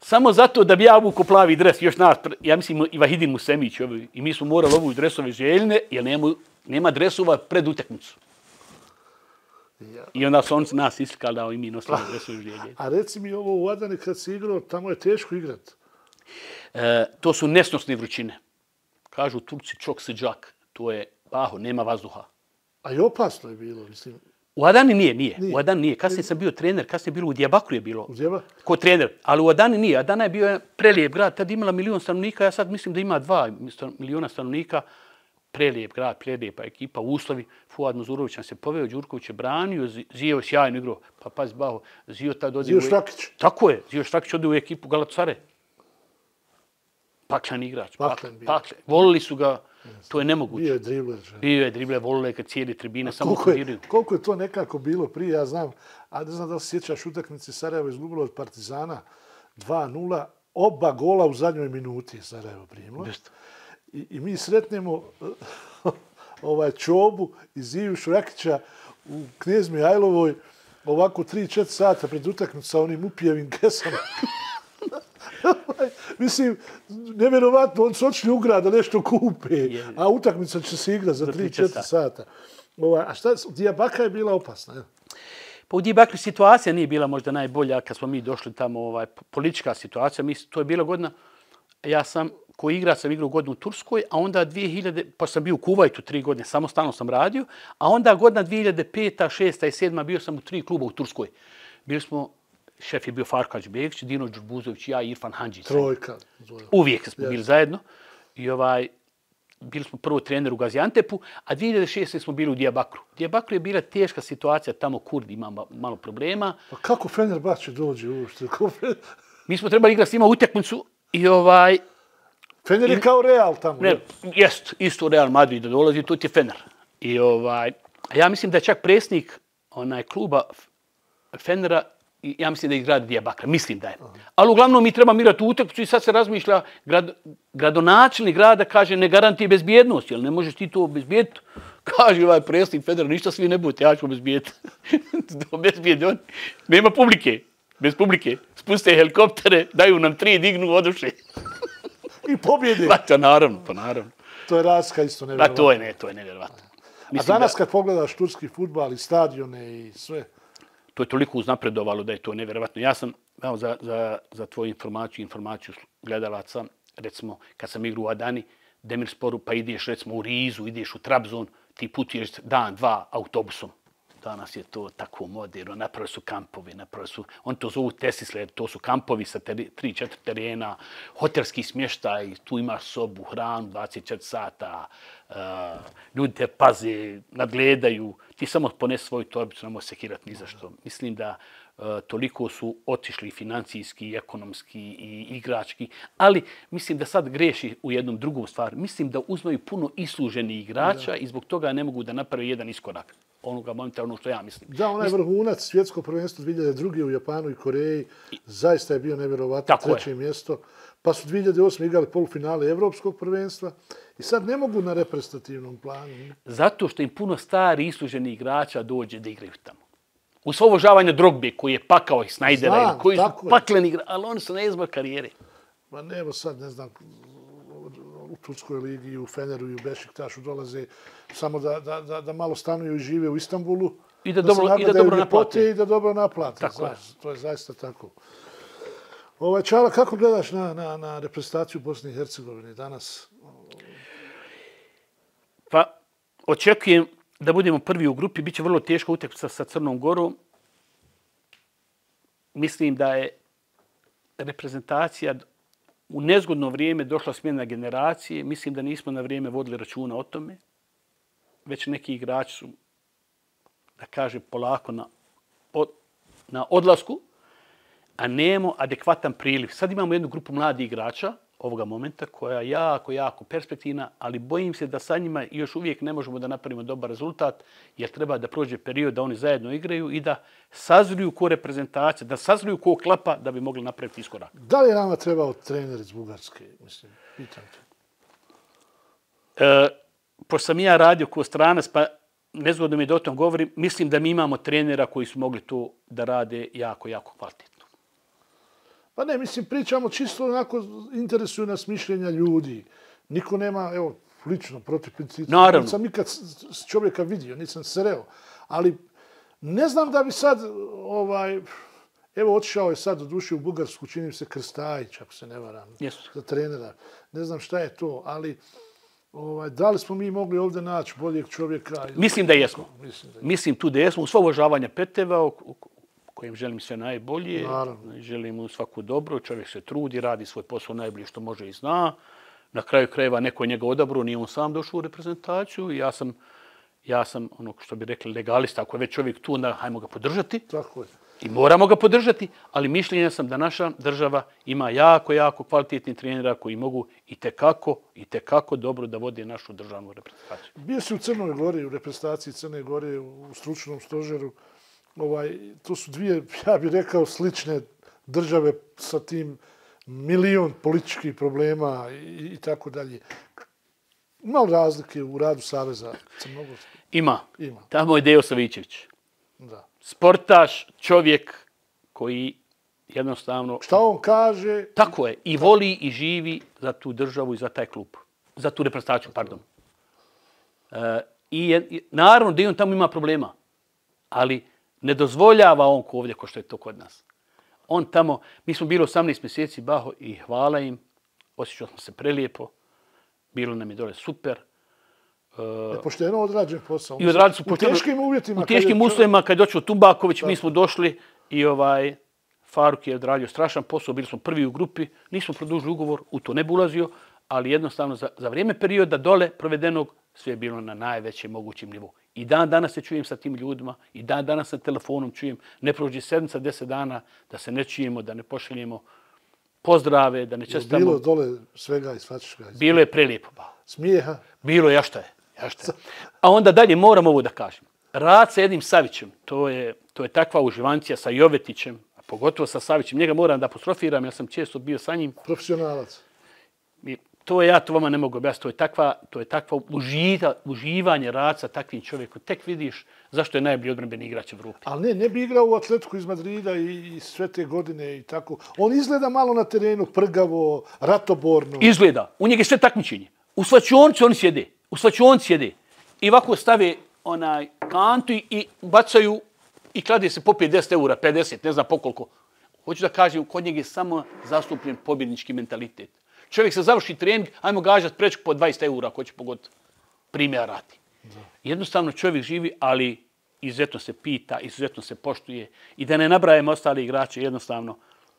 Samo zato da bi ja vuku plavi dres, još nas, ja mislim i Vahidin Musemić, ovaj, i mi smo morali ovu dresove željne, jer nema, nema dresova pred utakmicu. Ja. I onda su oni nas islikali da i mi nosili dresove željne. A reci mi ovo u Adani kad si igrao, tamo je teško igrat. E, to su nesnosne vrućine. Kažu Turci čok se džak. To je paho, nema vazduha. A i opasno je bilo, mislim. U Adani nije, nije. nije. U Adani nije. Kasnije sam bio trener, kasnije je bilo u Dijabakru je bilo. U Dijabakru? Ko trener. Ali u Adani nije. Adana je bio prelijep grad. Tad imala milion stanovnika. Ja sad mislim da ima dva miliona stanovnika. Prelijep grad, prelijepa ekipa, uslovi. Fuad Muzurović nam se poveo, Đurković je branio, Zio je sjajno igrao. Pa pazi, baho, Zio tad odi Zio Štrakić. Tako je, Zio Štrakić odi u ekipu Galatasare. Paklen igrač. Paklen, Paklen. Volili su ga, to je nemoguće. Bio je dribler. Bio je dribler, volili kad cijeli tribine samo koliko je, koliko je to nekako bilo prije, ja znam, a ne znam da se sjećaš utakmice Sarajevo izgubilo od Partizana 2-0, oba gola u zadnjoj minuti Sarajevo primilo. I, I mi sretnemo ovaj Čobu i Ziju Šrakića u Knjez Mihajlovoj ovako 3-4 sata pred utakmicu sa onim upijevim kesama. Mislim, nevjerovatno, on su očili u grad da nešto kupe, a utakmica će se igrati za 3-4 sata. Ova, a šta, Dijabaka je bila opasna, je? Pa u Dijabakri situacija nije bila možda najbolja kad smo mi došli tamo, ovaj, politička situacija. Mi, to je bila godina, ja sam, ko igra, sam igrao godinu u Turskoj, a onda 2000, pa sam bio u Kuvajtu tri godine, samostalno sam radio, a onda godina 2005, 6 i 7 bio sam u tri kluba u Turskoj. Bili smo šef je bio Farkađ Begić, Dino Đurbuzović, ja i Irfan Hanđić. Trojka. Uvijek smo yes. bili zajedno. I ovaj, bili smo prvo trener u Gaziantepu, a 2006. smo bili u Dijabakru. Dijabakru je bila teška situacija, tamo Kurdi ima malo problema. Pa kako Fenerbahče dođe uopšte? Mi smo trebali igrati s njima utakmicu i ovaj... Fener je kao Real tamo. Ne, jest, isto Real Madrid da dolazi, to je Fener. I ovaj, ja mislim da je čak presnik onaj kluba Fenera ja mislim da je grad Dijabakra, mislim da je. Ali uglavnom mi treba mirati utakmicu i sad se razmišlja grad, gradonačelni grada kaže ne garantije bezbjednost, jel ne možeš ti to obezbijediti? Kaže ovaj predsjednik Federa, ništa svi ne budete, ja ću obezbijediti. Bezbijedi on. Nema publike, bez publike. Spuste helikoptere, daju nam tri, dignu, oduše. I pobjede. To naravno, pa naravno. To je raska isto nevjerovatno. Pa to je ne, to je nevjerovatno. A danas da... kad pogledaš turski futbal i stadione i sve, to je toliko uznapredovalo da je to nevjerovatno. Ja sam, evo, za, za, za tvoju informaciju, informaciju gledalaca, recimo, kad sam igrao u Adani, Demir Sporu, pa ideš, recimo, u Rizu, ideš u Trabzon, ti putuješ dan, dva autobusom. Danas je to tako moderno, napravo su kampovi, napravo su, on to zovu Tesisled, to su kampovi sa teri, tri, četiri terena, hotelski smještaj, tu imaš sobu, hranu, 24 sata, uh, ljudi te paze, nadgledaju, ti samo ponesi svoju torbicu, nemoj se hirati ni za što. Mislim da uh, toliko su otišli financijski, ekonomski i igrački, ali mislim da sad greši u jednom drugom stvar. Mislim da uzmaju puno isluženi igrača da. i zbog toga ne mogu da napravi jedan iskorak onoga momenta, ono što ja mislim. Da, onaj mislim... vrhunac svjetsko prvenstvo 2002. u Japanu i Koreji zaista je bio nevjerovatno treće je. mjesto. Pa su 2008. igrali polufinale Evropskog prvenstva i sad ne mogu na reprezentativnom planu. Zato što im puno stari isluženi igrača dođe da igraju tamo. U svo uvožavanje Drogbe koji je pakao ih Snajdera ili koji su pakleni igrači, ali oni su na izbor karijere. Ma ne, evo sad ne znam, u Turskoj ligi, u Feneru i u Bešiktašu dolaze samo da, da, da, da malo stanuju i žive u Istanbulu. I da, dobro, da i da dobro naplate. I da dobro naplate. Tako Znaš, je. To je zaista tako. Ovaj, Čala, kako gledaš na, na, na reprezentaciju Bosne i Hercegovine danas? Pa očekujem da budemo prvi u grupi. Biće vrlo teško utakmica sa Crnom Gorom. Mislim da je reprezentacija u nezgodno vrijeme došla smjena generacije. Mislim da nismo na vrijeme vodili računa o tome. Već neki igrači su, da kaže, polako na, od, na odlasku, a nemo adekvatan priliv. Sad imamo jednu grupu mladih igrača, ovoga momenta koja je jako, jako perspektivna, ali bojim se da sa njima još uvijek ne možemo da napravimo dobar rezultat, jer treba da prođe period da oni zajedno igraju i da sazriju ko reprezentacija, da sazriju ko klapa da bi mogli napraviti iskorak. Da li je nama trebao trener iz Bugarske? Mislim, pitam te. E, pošto sam ja radio ko stranac, pa nezgodno mi da o tom govorim, mislim da mi imamo trenera koji su mogli to da rade jako, jako kvalitetno. Pa ne, mislim, pričamo čisto onako, interesuju nas mišljenja ljudi. Niko nema, evo, lično, protiv principa. Naravno. Sam ikad čovjeka vidio, nisam sreo. Ali ne znam da bi sad, ovaj, evo, otišao je sad u duši u Bugarsku, činim se Krstajić, ako se ne varam, yes. za trenera. Ne znam šta je to, ali ovaj, da li smo mi mogli ovdje naći boljeg čovjeka? Mislim da jesmo. Mislim, da jesmo. Mislim tu da jesmo. U svo uvažavanje Peteva, kojem želim sve najbolje, Naravno. želim mu svaku dobro, čovjek se trudi, radi svoj posao najbolje što može i zna. Na kraju krajeva neko je njega odabro, nije on sam došao u reprezentaciju ja sam, ja sam ono što bi rekli legalista, ako je već čovjek tu, onda hajmo ga podržati. Tako je. I moramo ga podržati, ali mišljenja sam da naša država ima jako, jako kvalitetni trenera koji mogu i te kako, i te kako dobro da vodi našu državnu reprezentaciju. Bio si u Crnoj Gori, u reprezentaciji Crne Gore, u stručnom stožeru ovaj, to su dvije, ja bih rekao, slične države sa tim milion političkih problema i, i tako dalje. Ima li razlike u radu Saveza Crnogorske? Ima. Ima. Tamo je Deo Savićević. Da. Sportaš, čovjek koji jednostavno... Šta on kaže? Tako je. I voli i živi za tu državu i za taj klub. Za tu reprezentaciju, pardon. E, I je, naravno da on tamo ima problema. Ali ne dozvoljava on ko ovdje ko što je to kod nas. On tamo, mi smo bili 18 mjeseci baho i hvala im, osjećao smo se prelijepo, bilo nam je dole super. Uh, pošteno odrađen posao. I odradili su pošteno. U teškim uvjetima. U teškim uslovima, kad je došao Tumbaković, mi smo došli i ovaj, Faruk je odradio strašan posao, bili smo prvi u grupi, nismo produžili ugovor, u to ne bi ulazio, ali jednostavno za, za vrijeme perioda dole provedenog sve je bilo na najvećem mogućem nivou. I dan danas se čujem sa tim ljudima, i dan danas sa telefonom čujem, ne prođe sedmica, deset dana da se ne čujemo, da ne pošaljemo pozdrave, da ne čestamo. Bilo dole svega i svačiška. Bilo je prelijepo. Ba. Smijeha. Bilo je, ja šta je. Ja šta je. A onda dalje moram ovo da kažem. Rad sa jednim Savićem, to je, to je takva uživancija sa Jovetićem, a pogotovo sa Savićem. Njega moram da apostrofiram, ja sam često bio sa njim. Profesionalac to je ja to vama ne mogu objasniti. To je takva, to je takva užita, uživanje raca takvim čovjekom. Tek vidiš zašto je najbolji odbranbeni igrač u Evropi. Ali ne, ne bi igrao u Atletiku iz Madrida i, i sve te godine i tako. On izgleda malo na terenu prgavo, ratoborno. Izgleda. U njega je sve takmičenje. U svačionci oni sjede. U svačionci sjede. I ovako stave onaj kantu i bacaju i klade se po 50 eura, 50, ne znam pokoliko. Hoću da kažem, kod njega je samo zastupljen pobjednički mentalitet. Čovjek se završi trening, ajmo gađati prečku po 20 eura, ko će pogoditi primjer rati. Jednostavno čovjek živi, ali izuzetno se pita, izuzetno se poštuje. I da ne nabrajemo ostali igrače, jednostavno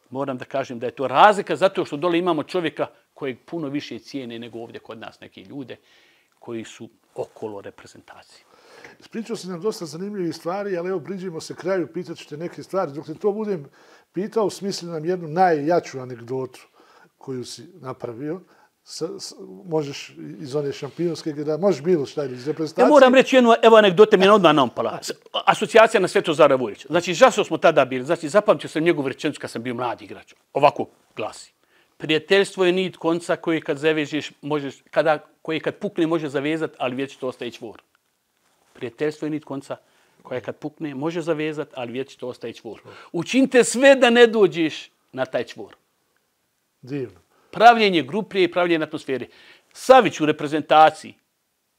moram da kažem da je to razlika zato što dole imamo čovjeka kojeg puno više cijene nego ovdje kod nas neki ljude koji su okolo reprezentacije. Spričao se nam dosta zanimljivih stvari, ali evo, priđemo se kraju, pitat ćete neke stvari. Dok te to budem pitao, smisli nam jednu najjaču anegdotu koju si napravio, s, s, možeš iz one šampionske da možeš bilo šta iz reprezentacije. Ja moram reći jednu, evo anegdote mi je odmah naopala. Asocijacija na Sveto Vujića. Znači, žasno smo tada bili? Znači, zapamtio sam njegovu rečenicu kad sam bio mladi igrač. Ovako glasi. Prijateljstvo je nit konca koji kad zavežeš, možeš, kada, koji kad pukne može zavezat, ali već to ostaje čvor. Prijateljstvo je nit konca koja kad pukne može zavezat, ali već to ostaje čvor. Učinite sve da ne dođeš na taj čvor. Divno. Pravljenje grupe i pravljenje atmosfere. Savić u reprezentaciji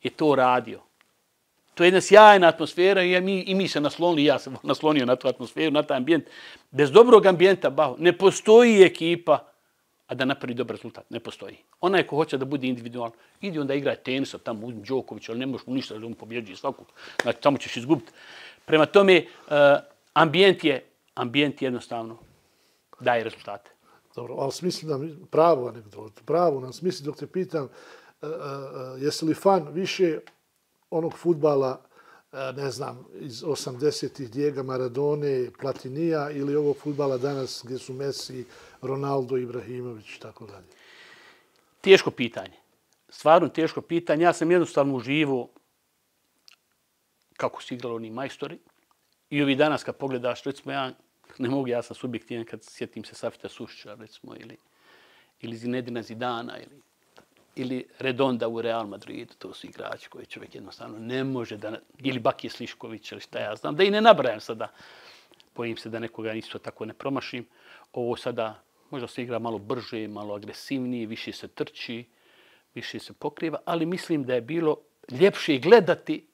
je to radio. To je jedna sjajna atmosfera i mi, i mi se naslonili, ja sam naslonio na tu atmosferu, na taj ambijent. Bez dobrog ambijenta, baho, ne postoji ekipa, a da napravi dobar rezultat. Ne postoji. Onaj ko hoće da bude individualno, idi onda igraj tenisa, tamo uzmi Đoković, ali ne možeš mu ništa da mu pobjeđi svaku. Znači, tamo ćeš izgubiti. Prema tome, uh, ambijent je, ambijent jednostavno daje rezultate. Dobro, ali smisli nam pravo anegdotu, pravo nam smisli dok te pitam, uh, uh, jesi li fan više onog futbala ne znam, iz 80-ih Dijega Maradone, Platinija ili ovog futbala danas gdje su Messi, Ronaldo, Ibrahimović i tako dalje? Teško pitanje. Stvarno teško pitanje. Ja sam jednostavno uživo kako su igrali oni majstori. I ovi danas kad pogledaš, recimo ja ne mogu, ja sam subjektivan kad sjetim se Safita Sušća, recimo, ili, ili Zinedina Zidana, ili ili Redonda u Real Madridu, to su igrači koji čovjek jednostavno ne može da, ili Bakije Slišković, ili šta ja znam, da i ne nabrajam sada, bojim se da nekoga isto tako ne promašim. Ovo sada možda se igra malo brže, malo agresivnije, više se trči, više se pokriva, ali mislim da je bilo ljepše gledati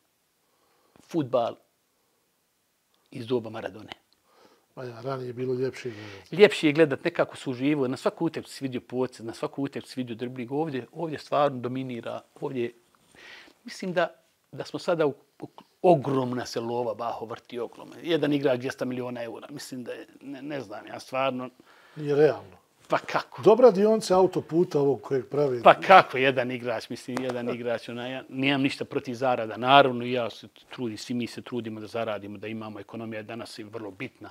futbal iz doba Maradone. Pa ja, ranije je bilo ljepše gledati. Ljepše je gledati nekako su uživo. Na svaku utakmicu se vidio poce, na svaku utakmicu se vidio dribling. Ovdje, ovdje stvarno dominira. Ovdje, mislim da, da smo sada u, u ogromna se lova Baho vrti ogromna. Jedan igra 200 miliona eura. Mislim da je, ne, ne znam, ja stvarno... Nije realno. Pa kako? Dobra dionca autoputa ovog kojeg pravi. Pa kako jedan igrač, mislim, jedan igrač, ona, ja nijem ništa protiv zarada. Naravno, ja se trudim, svi mi se trudimo da zaradimo, da imamo ekonomija danas je vrlo bitna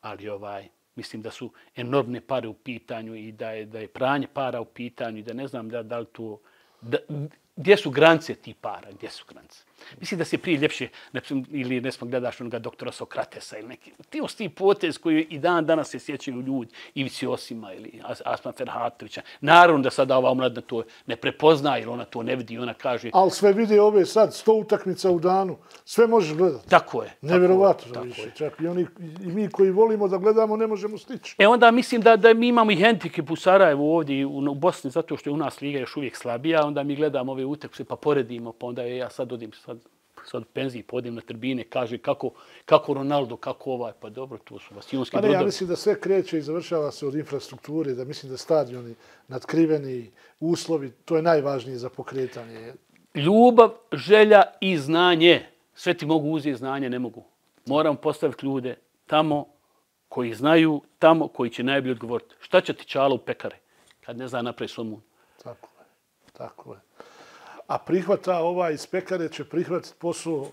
ali ovaj mislim da su enormne pare u pitanju i da je da je pranje para u pitanju i da ne znam da da li to da, gdje su granice ti para, gdje su granice. Mislim da se prije ljepše, ne, ili ne smo gledaš onoga doktora Sokratesa ili neki, ti osti potez koji i dan danas se sjećaju ljudi, Ivici Osima ili Asma Ferhatovića. Naravno da sada ova mladna to ne prepozna ili ona to ne vidi, ona kaže... Ali sve vidi ove sad, sto utakmica u danu, sve možeš gledati. Tako je. Nevjerovatno tako više. Je. Čak i, oni, i mi koji volimo da gledamo ne možemo stići. E onda mislim da, da mi imamo i hendikep u Sarajevu ovdje u, u Bosni, zato što je u nas liga još uvijek slabija, onda mi gledamo ove utakmice pa poredimo, pa onda ja sad odim sad, sad u penziji, podim na tribine, kaže kako, kako Ronaldo, kako ovaj, pa dobro, to su vasijunski pa brodovi. Ja mislim da sve kreće i završava se od infrastrukture, da mislim da stadioni nadkriveni, uslovi, to je najvažnije za pokretanje. Ljubav, želja i znanje. Sve ti mogu uzeti znanje, ne mogu. Moram postaviti ljude tamo koji znaju, tamo koji će najbolje odgovoriti. Šta će ti čala u pekare kad ne zna napravi svomu? Tako je, tako je a prihvata ovaj iz pekare će prihvatiti posao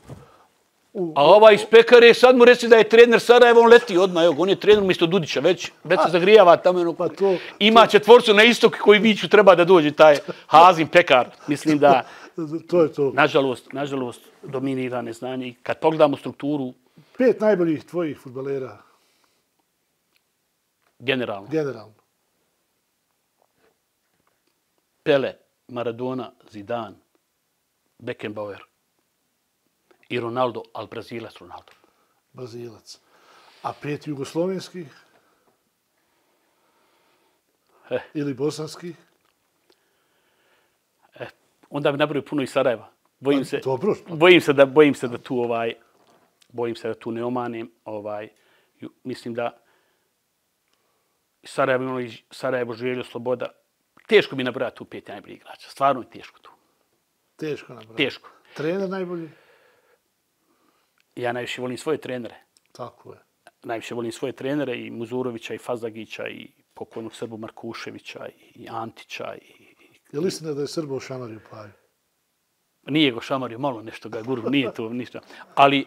U... A ovaj iz pekare, sad mu reći da je trener Sarajevo, on leti odmah, evo, on je trener umjesto Dudića, već, već se zagrijava tamo, ono, pa to, ima to... četvorcu na istok koji viću treba da dođe taj Hazim pekar. Mislim da, to je to. nažalost, nažalost, dominira neznanje. I kad pogledamo strukturu... Pet najboljih tvojih futbalera. Generalno. Generalno. Pele, Maradona, Zidane, Beckenbauer i Ronaldo, ali Brazilac Ronaldo. Brazilac. A pet jugoslovenskih? Eh. Ili bosanskih? Eh. Onda bi nabrojio puno i Sarajeva. Bojim pa, se, dobro. bojim se da bojim se da tu ovaj bojim se da tu ne omanem ovaj mislim da Sarajevo Sarajevo želio sloboda teško bi nabrojati tu pet najboljih igrača stvarno je teško Teško nabrati. Teško. Trener najbolji? Ja najviše volim svoje trenere. Tako je. Najviše volim svoje trenere i Muzurovića i Fazagića i pokojnog Srbu Markuševića i Antića. I, je li istina da je Srbo šamario Paju? Nije go šamario, malo nešto ga guru, nije to ništa. Ali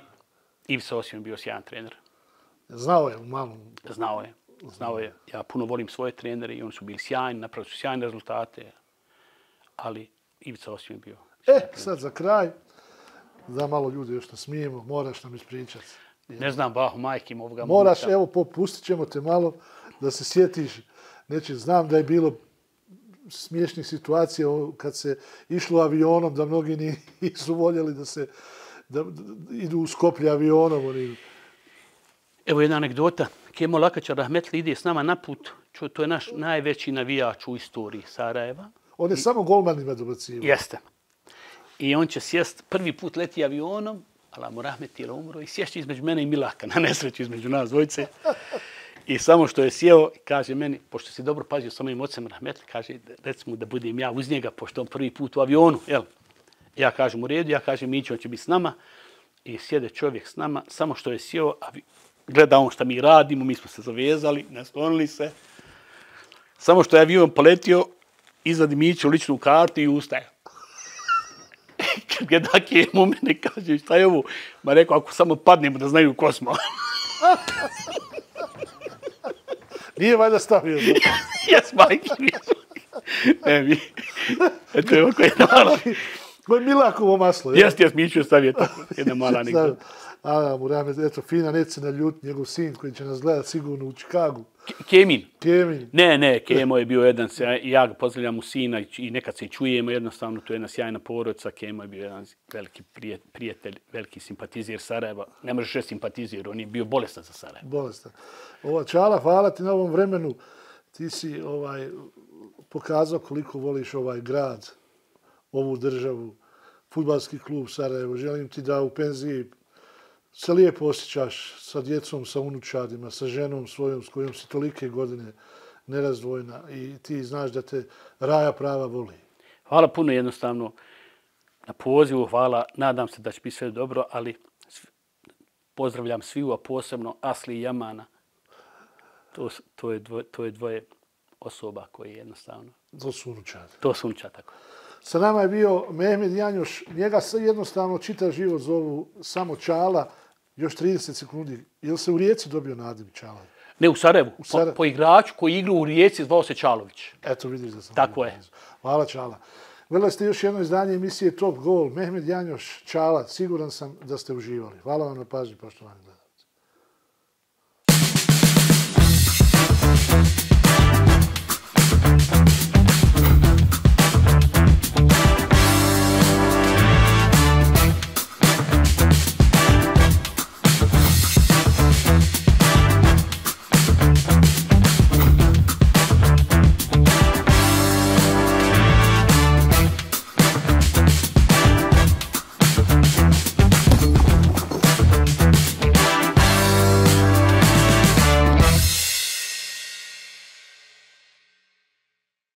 Ivica Osim bio sjajan trener. Znao je u malom. Znao je. Znao je. Ja puno volim svoje trenere i oni su bili sjajni, napravili su sjajne rezultate. Ali Ivica Osim bio E, sad za kraj, da malo ljudi još ne smijemo, moraš nam ispričati. Ne znam, bahu, majkim ovoga Moraš, momenta. evo, popustit ćemo te malo da se sjetiš. Neće, znam da je bilo smiješnih situacija kad se išlo avionom, da mnogi nisu voljeli da se da, da idu u skoplje avionom. Oni... Evo jedna anegdota. Kemo Lakača Rahmetli ide s nama na put. To je naš najveći navijač u istoriji Sarajeva. On je I... samo golmanima dobacivo. Jeste. I on će sjest, prvi put leti avionom, Allah mu rahmeti ili umro, i sješće između mene i Milaka, na nesreću između nas dvojce. I samo što je sjeo, kaže meni, pošto si dobro pazio sa mojim ocem Rahmetli, kaže, recimo da budem ja uz njega, pošto on prvi put u avionu, jel? Ja kažem u redu, ja kažem Mićo, on će biti s nama. I sjede čovjek s nama, samo što je sjeo, a gleda on šta mi radimo, mi smo se zavezali, naslonili se. Samo što je avion poletio, izvadi Miću ličnu kartu i ustaje. Kad ga dake mu mene kaže, šta je ovo? Ma rekao, ako samo padnemo da znaju ko smo. Nije valjda stavio. Jes, majke, Ne, mi. Eto je ovako jedna mala. Ko je Milakovo maslo. Jes, jes, mi ću stavio tako. Jedna mala nekdo. A, mu rame, eto, fina, neće se naljutiti njegov sin koji će nas gledati sigurno u Čikagu. Kemin. Kemin. Ne, ne, Kemo je bio jedan, ja ga pozdravljam u sina i nekad se čujemo jednostavno, to je jedna sjajna porodica, Kemo je bio jedan veliki prijatelj, veliki simpatizir Sarajeva. Ne možeš reći simpatizir, on je bio bolestan za Sarajevo. Bolestan. Ova Čala, hvala ti na ovom vremenu. Ti si ovaj pokazao koliko voliš ovaj grad, ovu državu, futbalski klub Sarajevo. Želim ti da u penziji se lijepo osjećaš sa djecom, sa unučadima, sa ženom svojom s kojom si tolike godine nerazdvojna i ti znaš da te raja prava voli. Hvala puno jednostavno na pozivu, hvala. Nadam se da će biti sve dobro, ali pozdravljam sviju, a posebno Asli i Jamana. To, to, je, dvoje, to je dvoje osoba koji jednostavno... To su unučad. To su unučad, tako. Sa nama je bio Mehmed Janjoš. Njega jednostavno čita život zovu samo Čala još 30 sekundi. Je li se u Rijeci dobio nadim Čala? Ne, u Sarajevu. U Sarajevu. Po, po igraču koji igra u Rijeci zvao se Čalović. Eto, vidiš da sam. Tako je. Hvala Čala. Gledali ste još jedno izdanje emisije Top Goal. Mehmed Janjoš, Čala, siguran sam da ste uživali. Hvala vam na pažnji, poštovani gledali.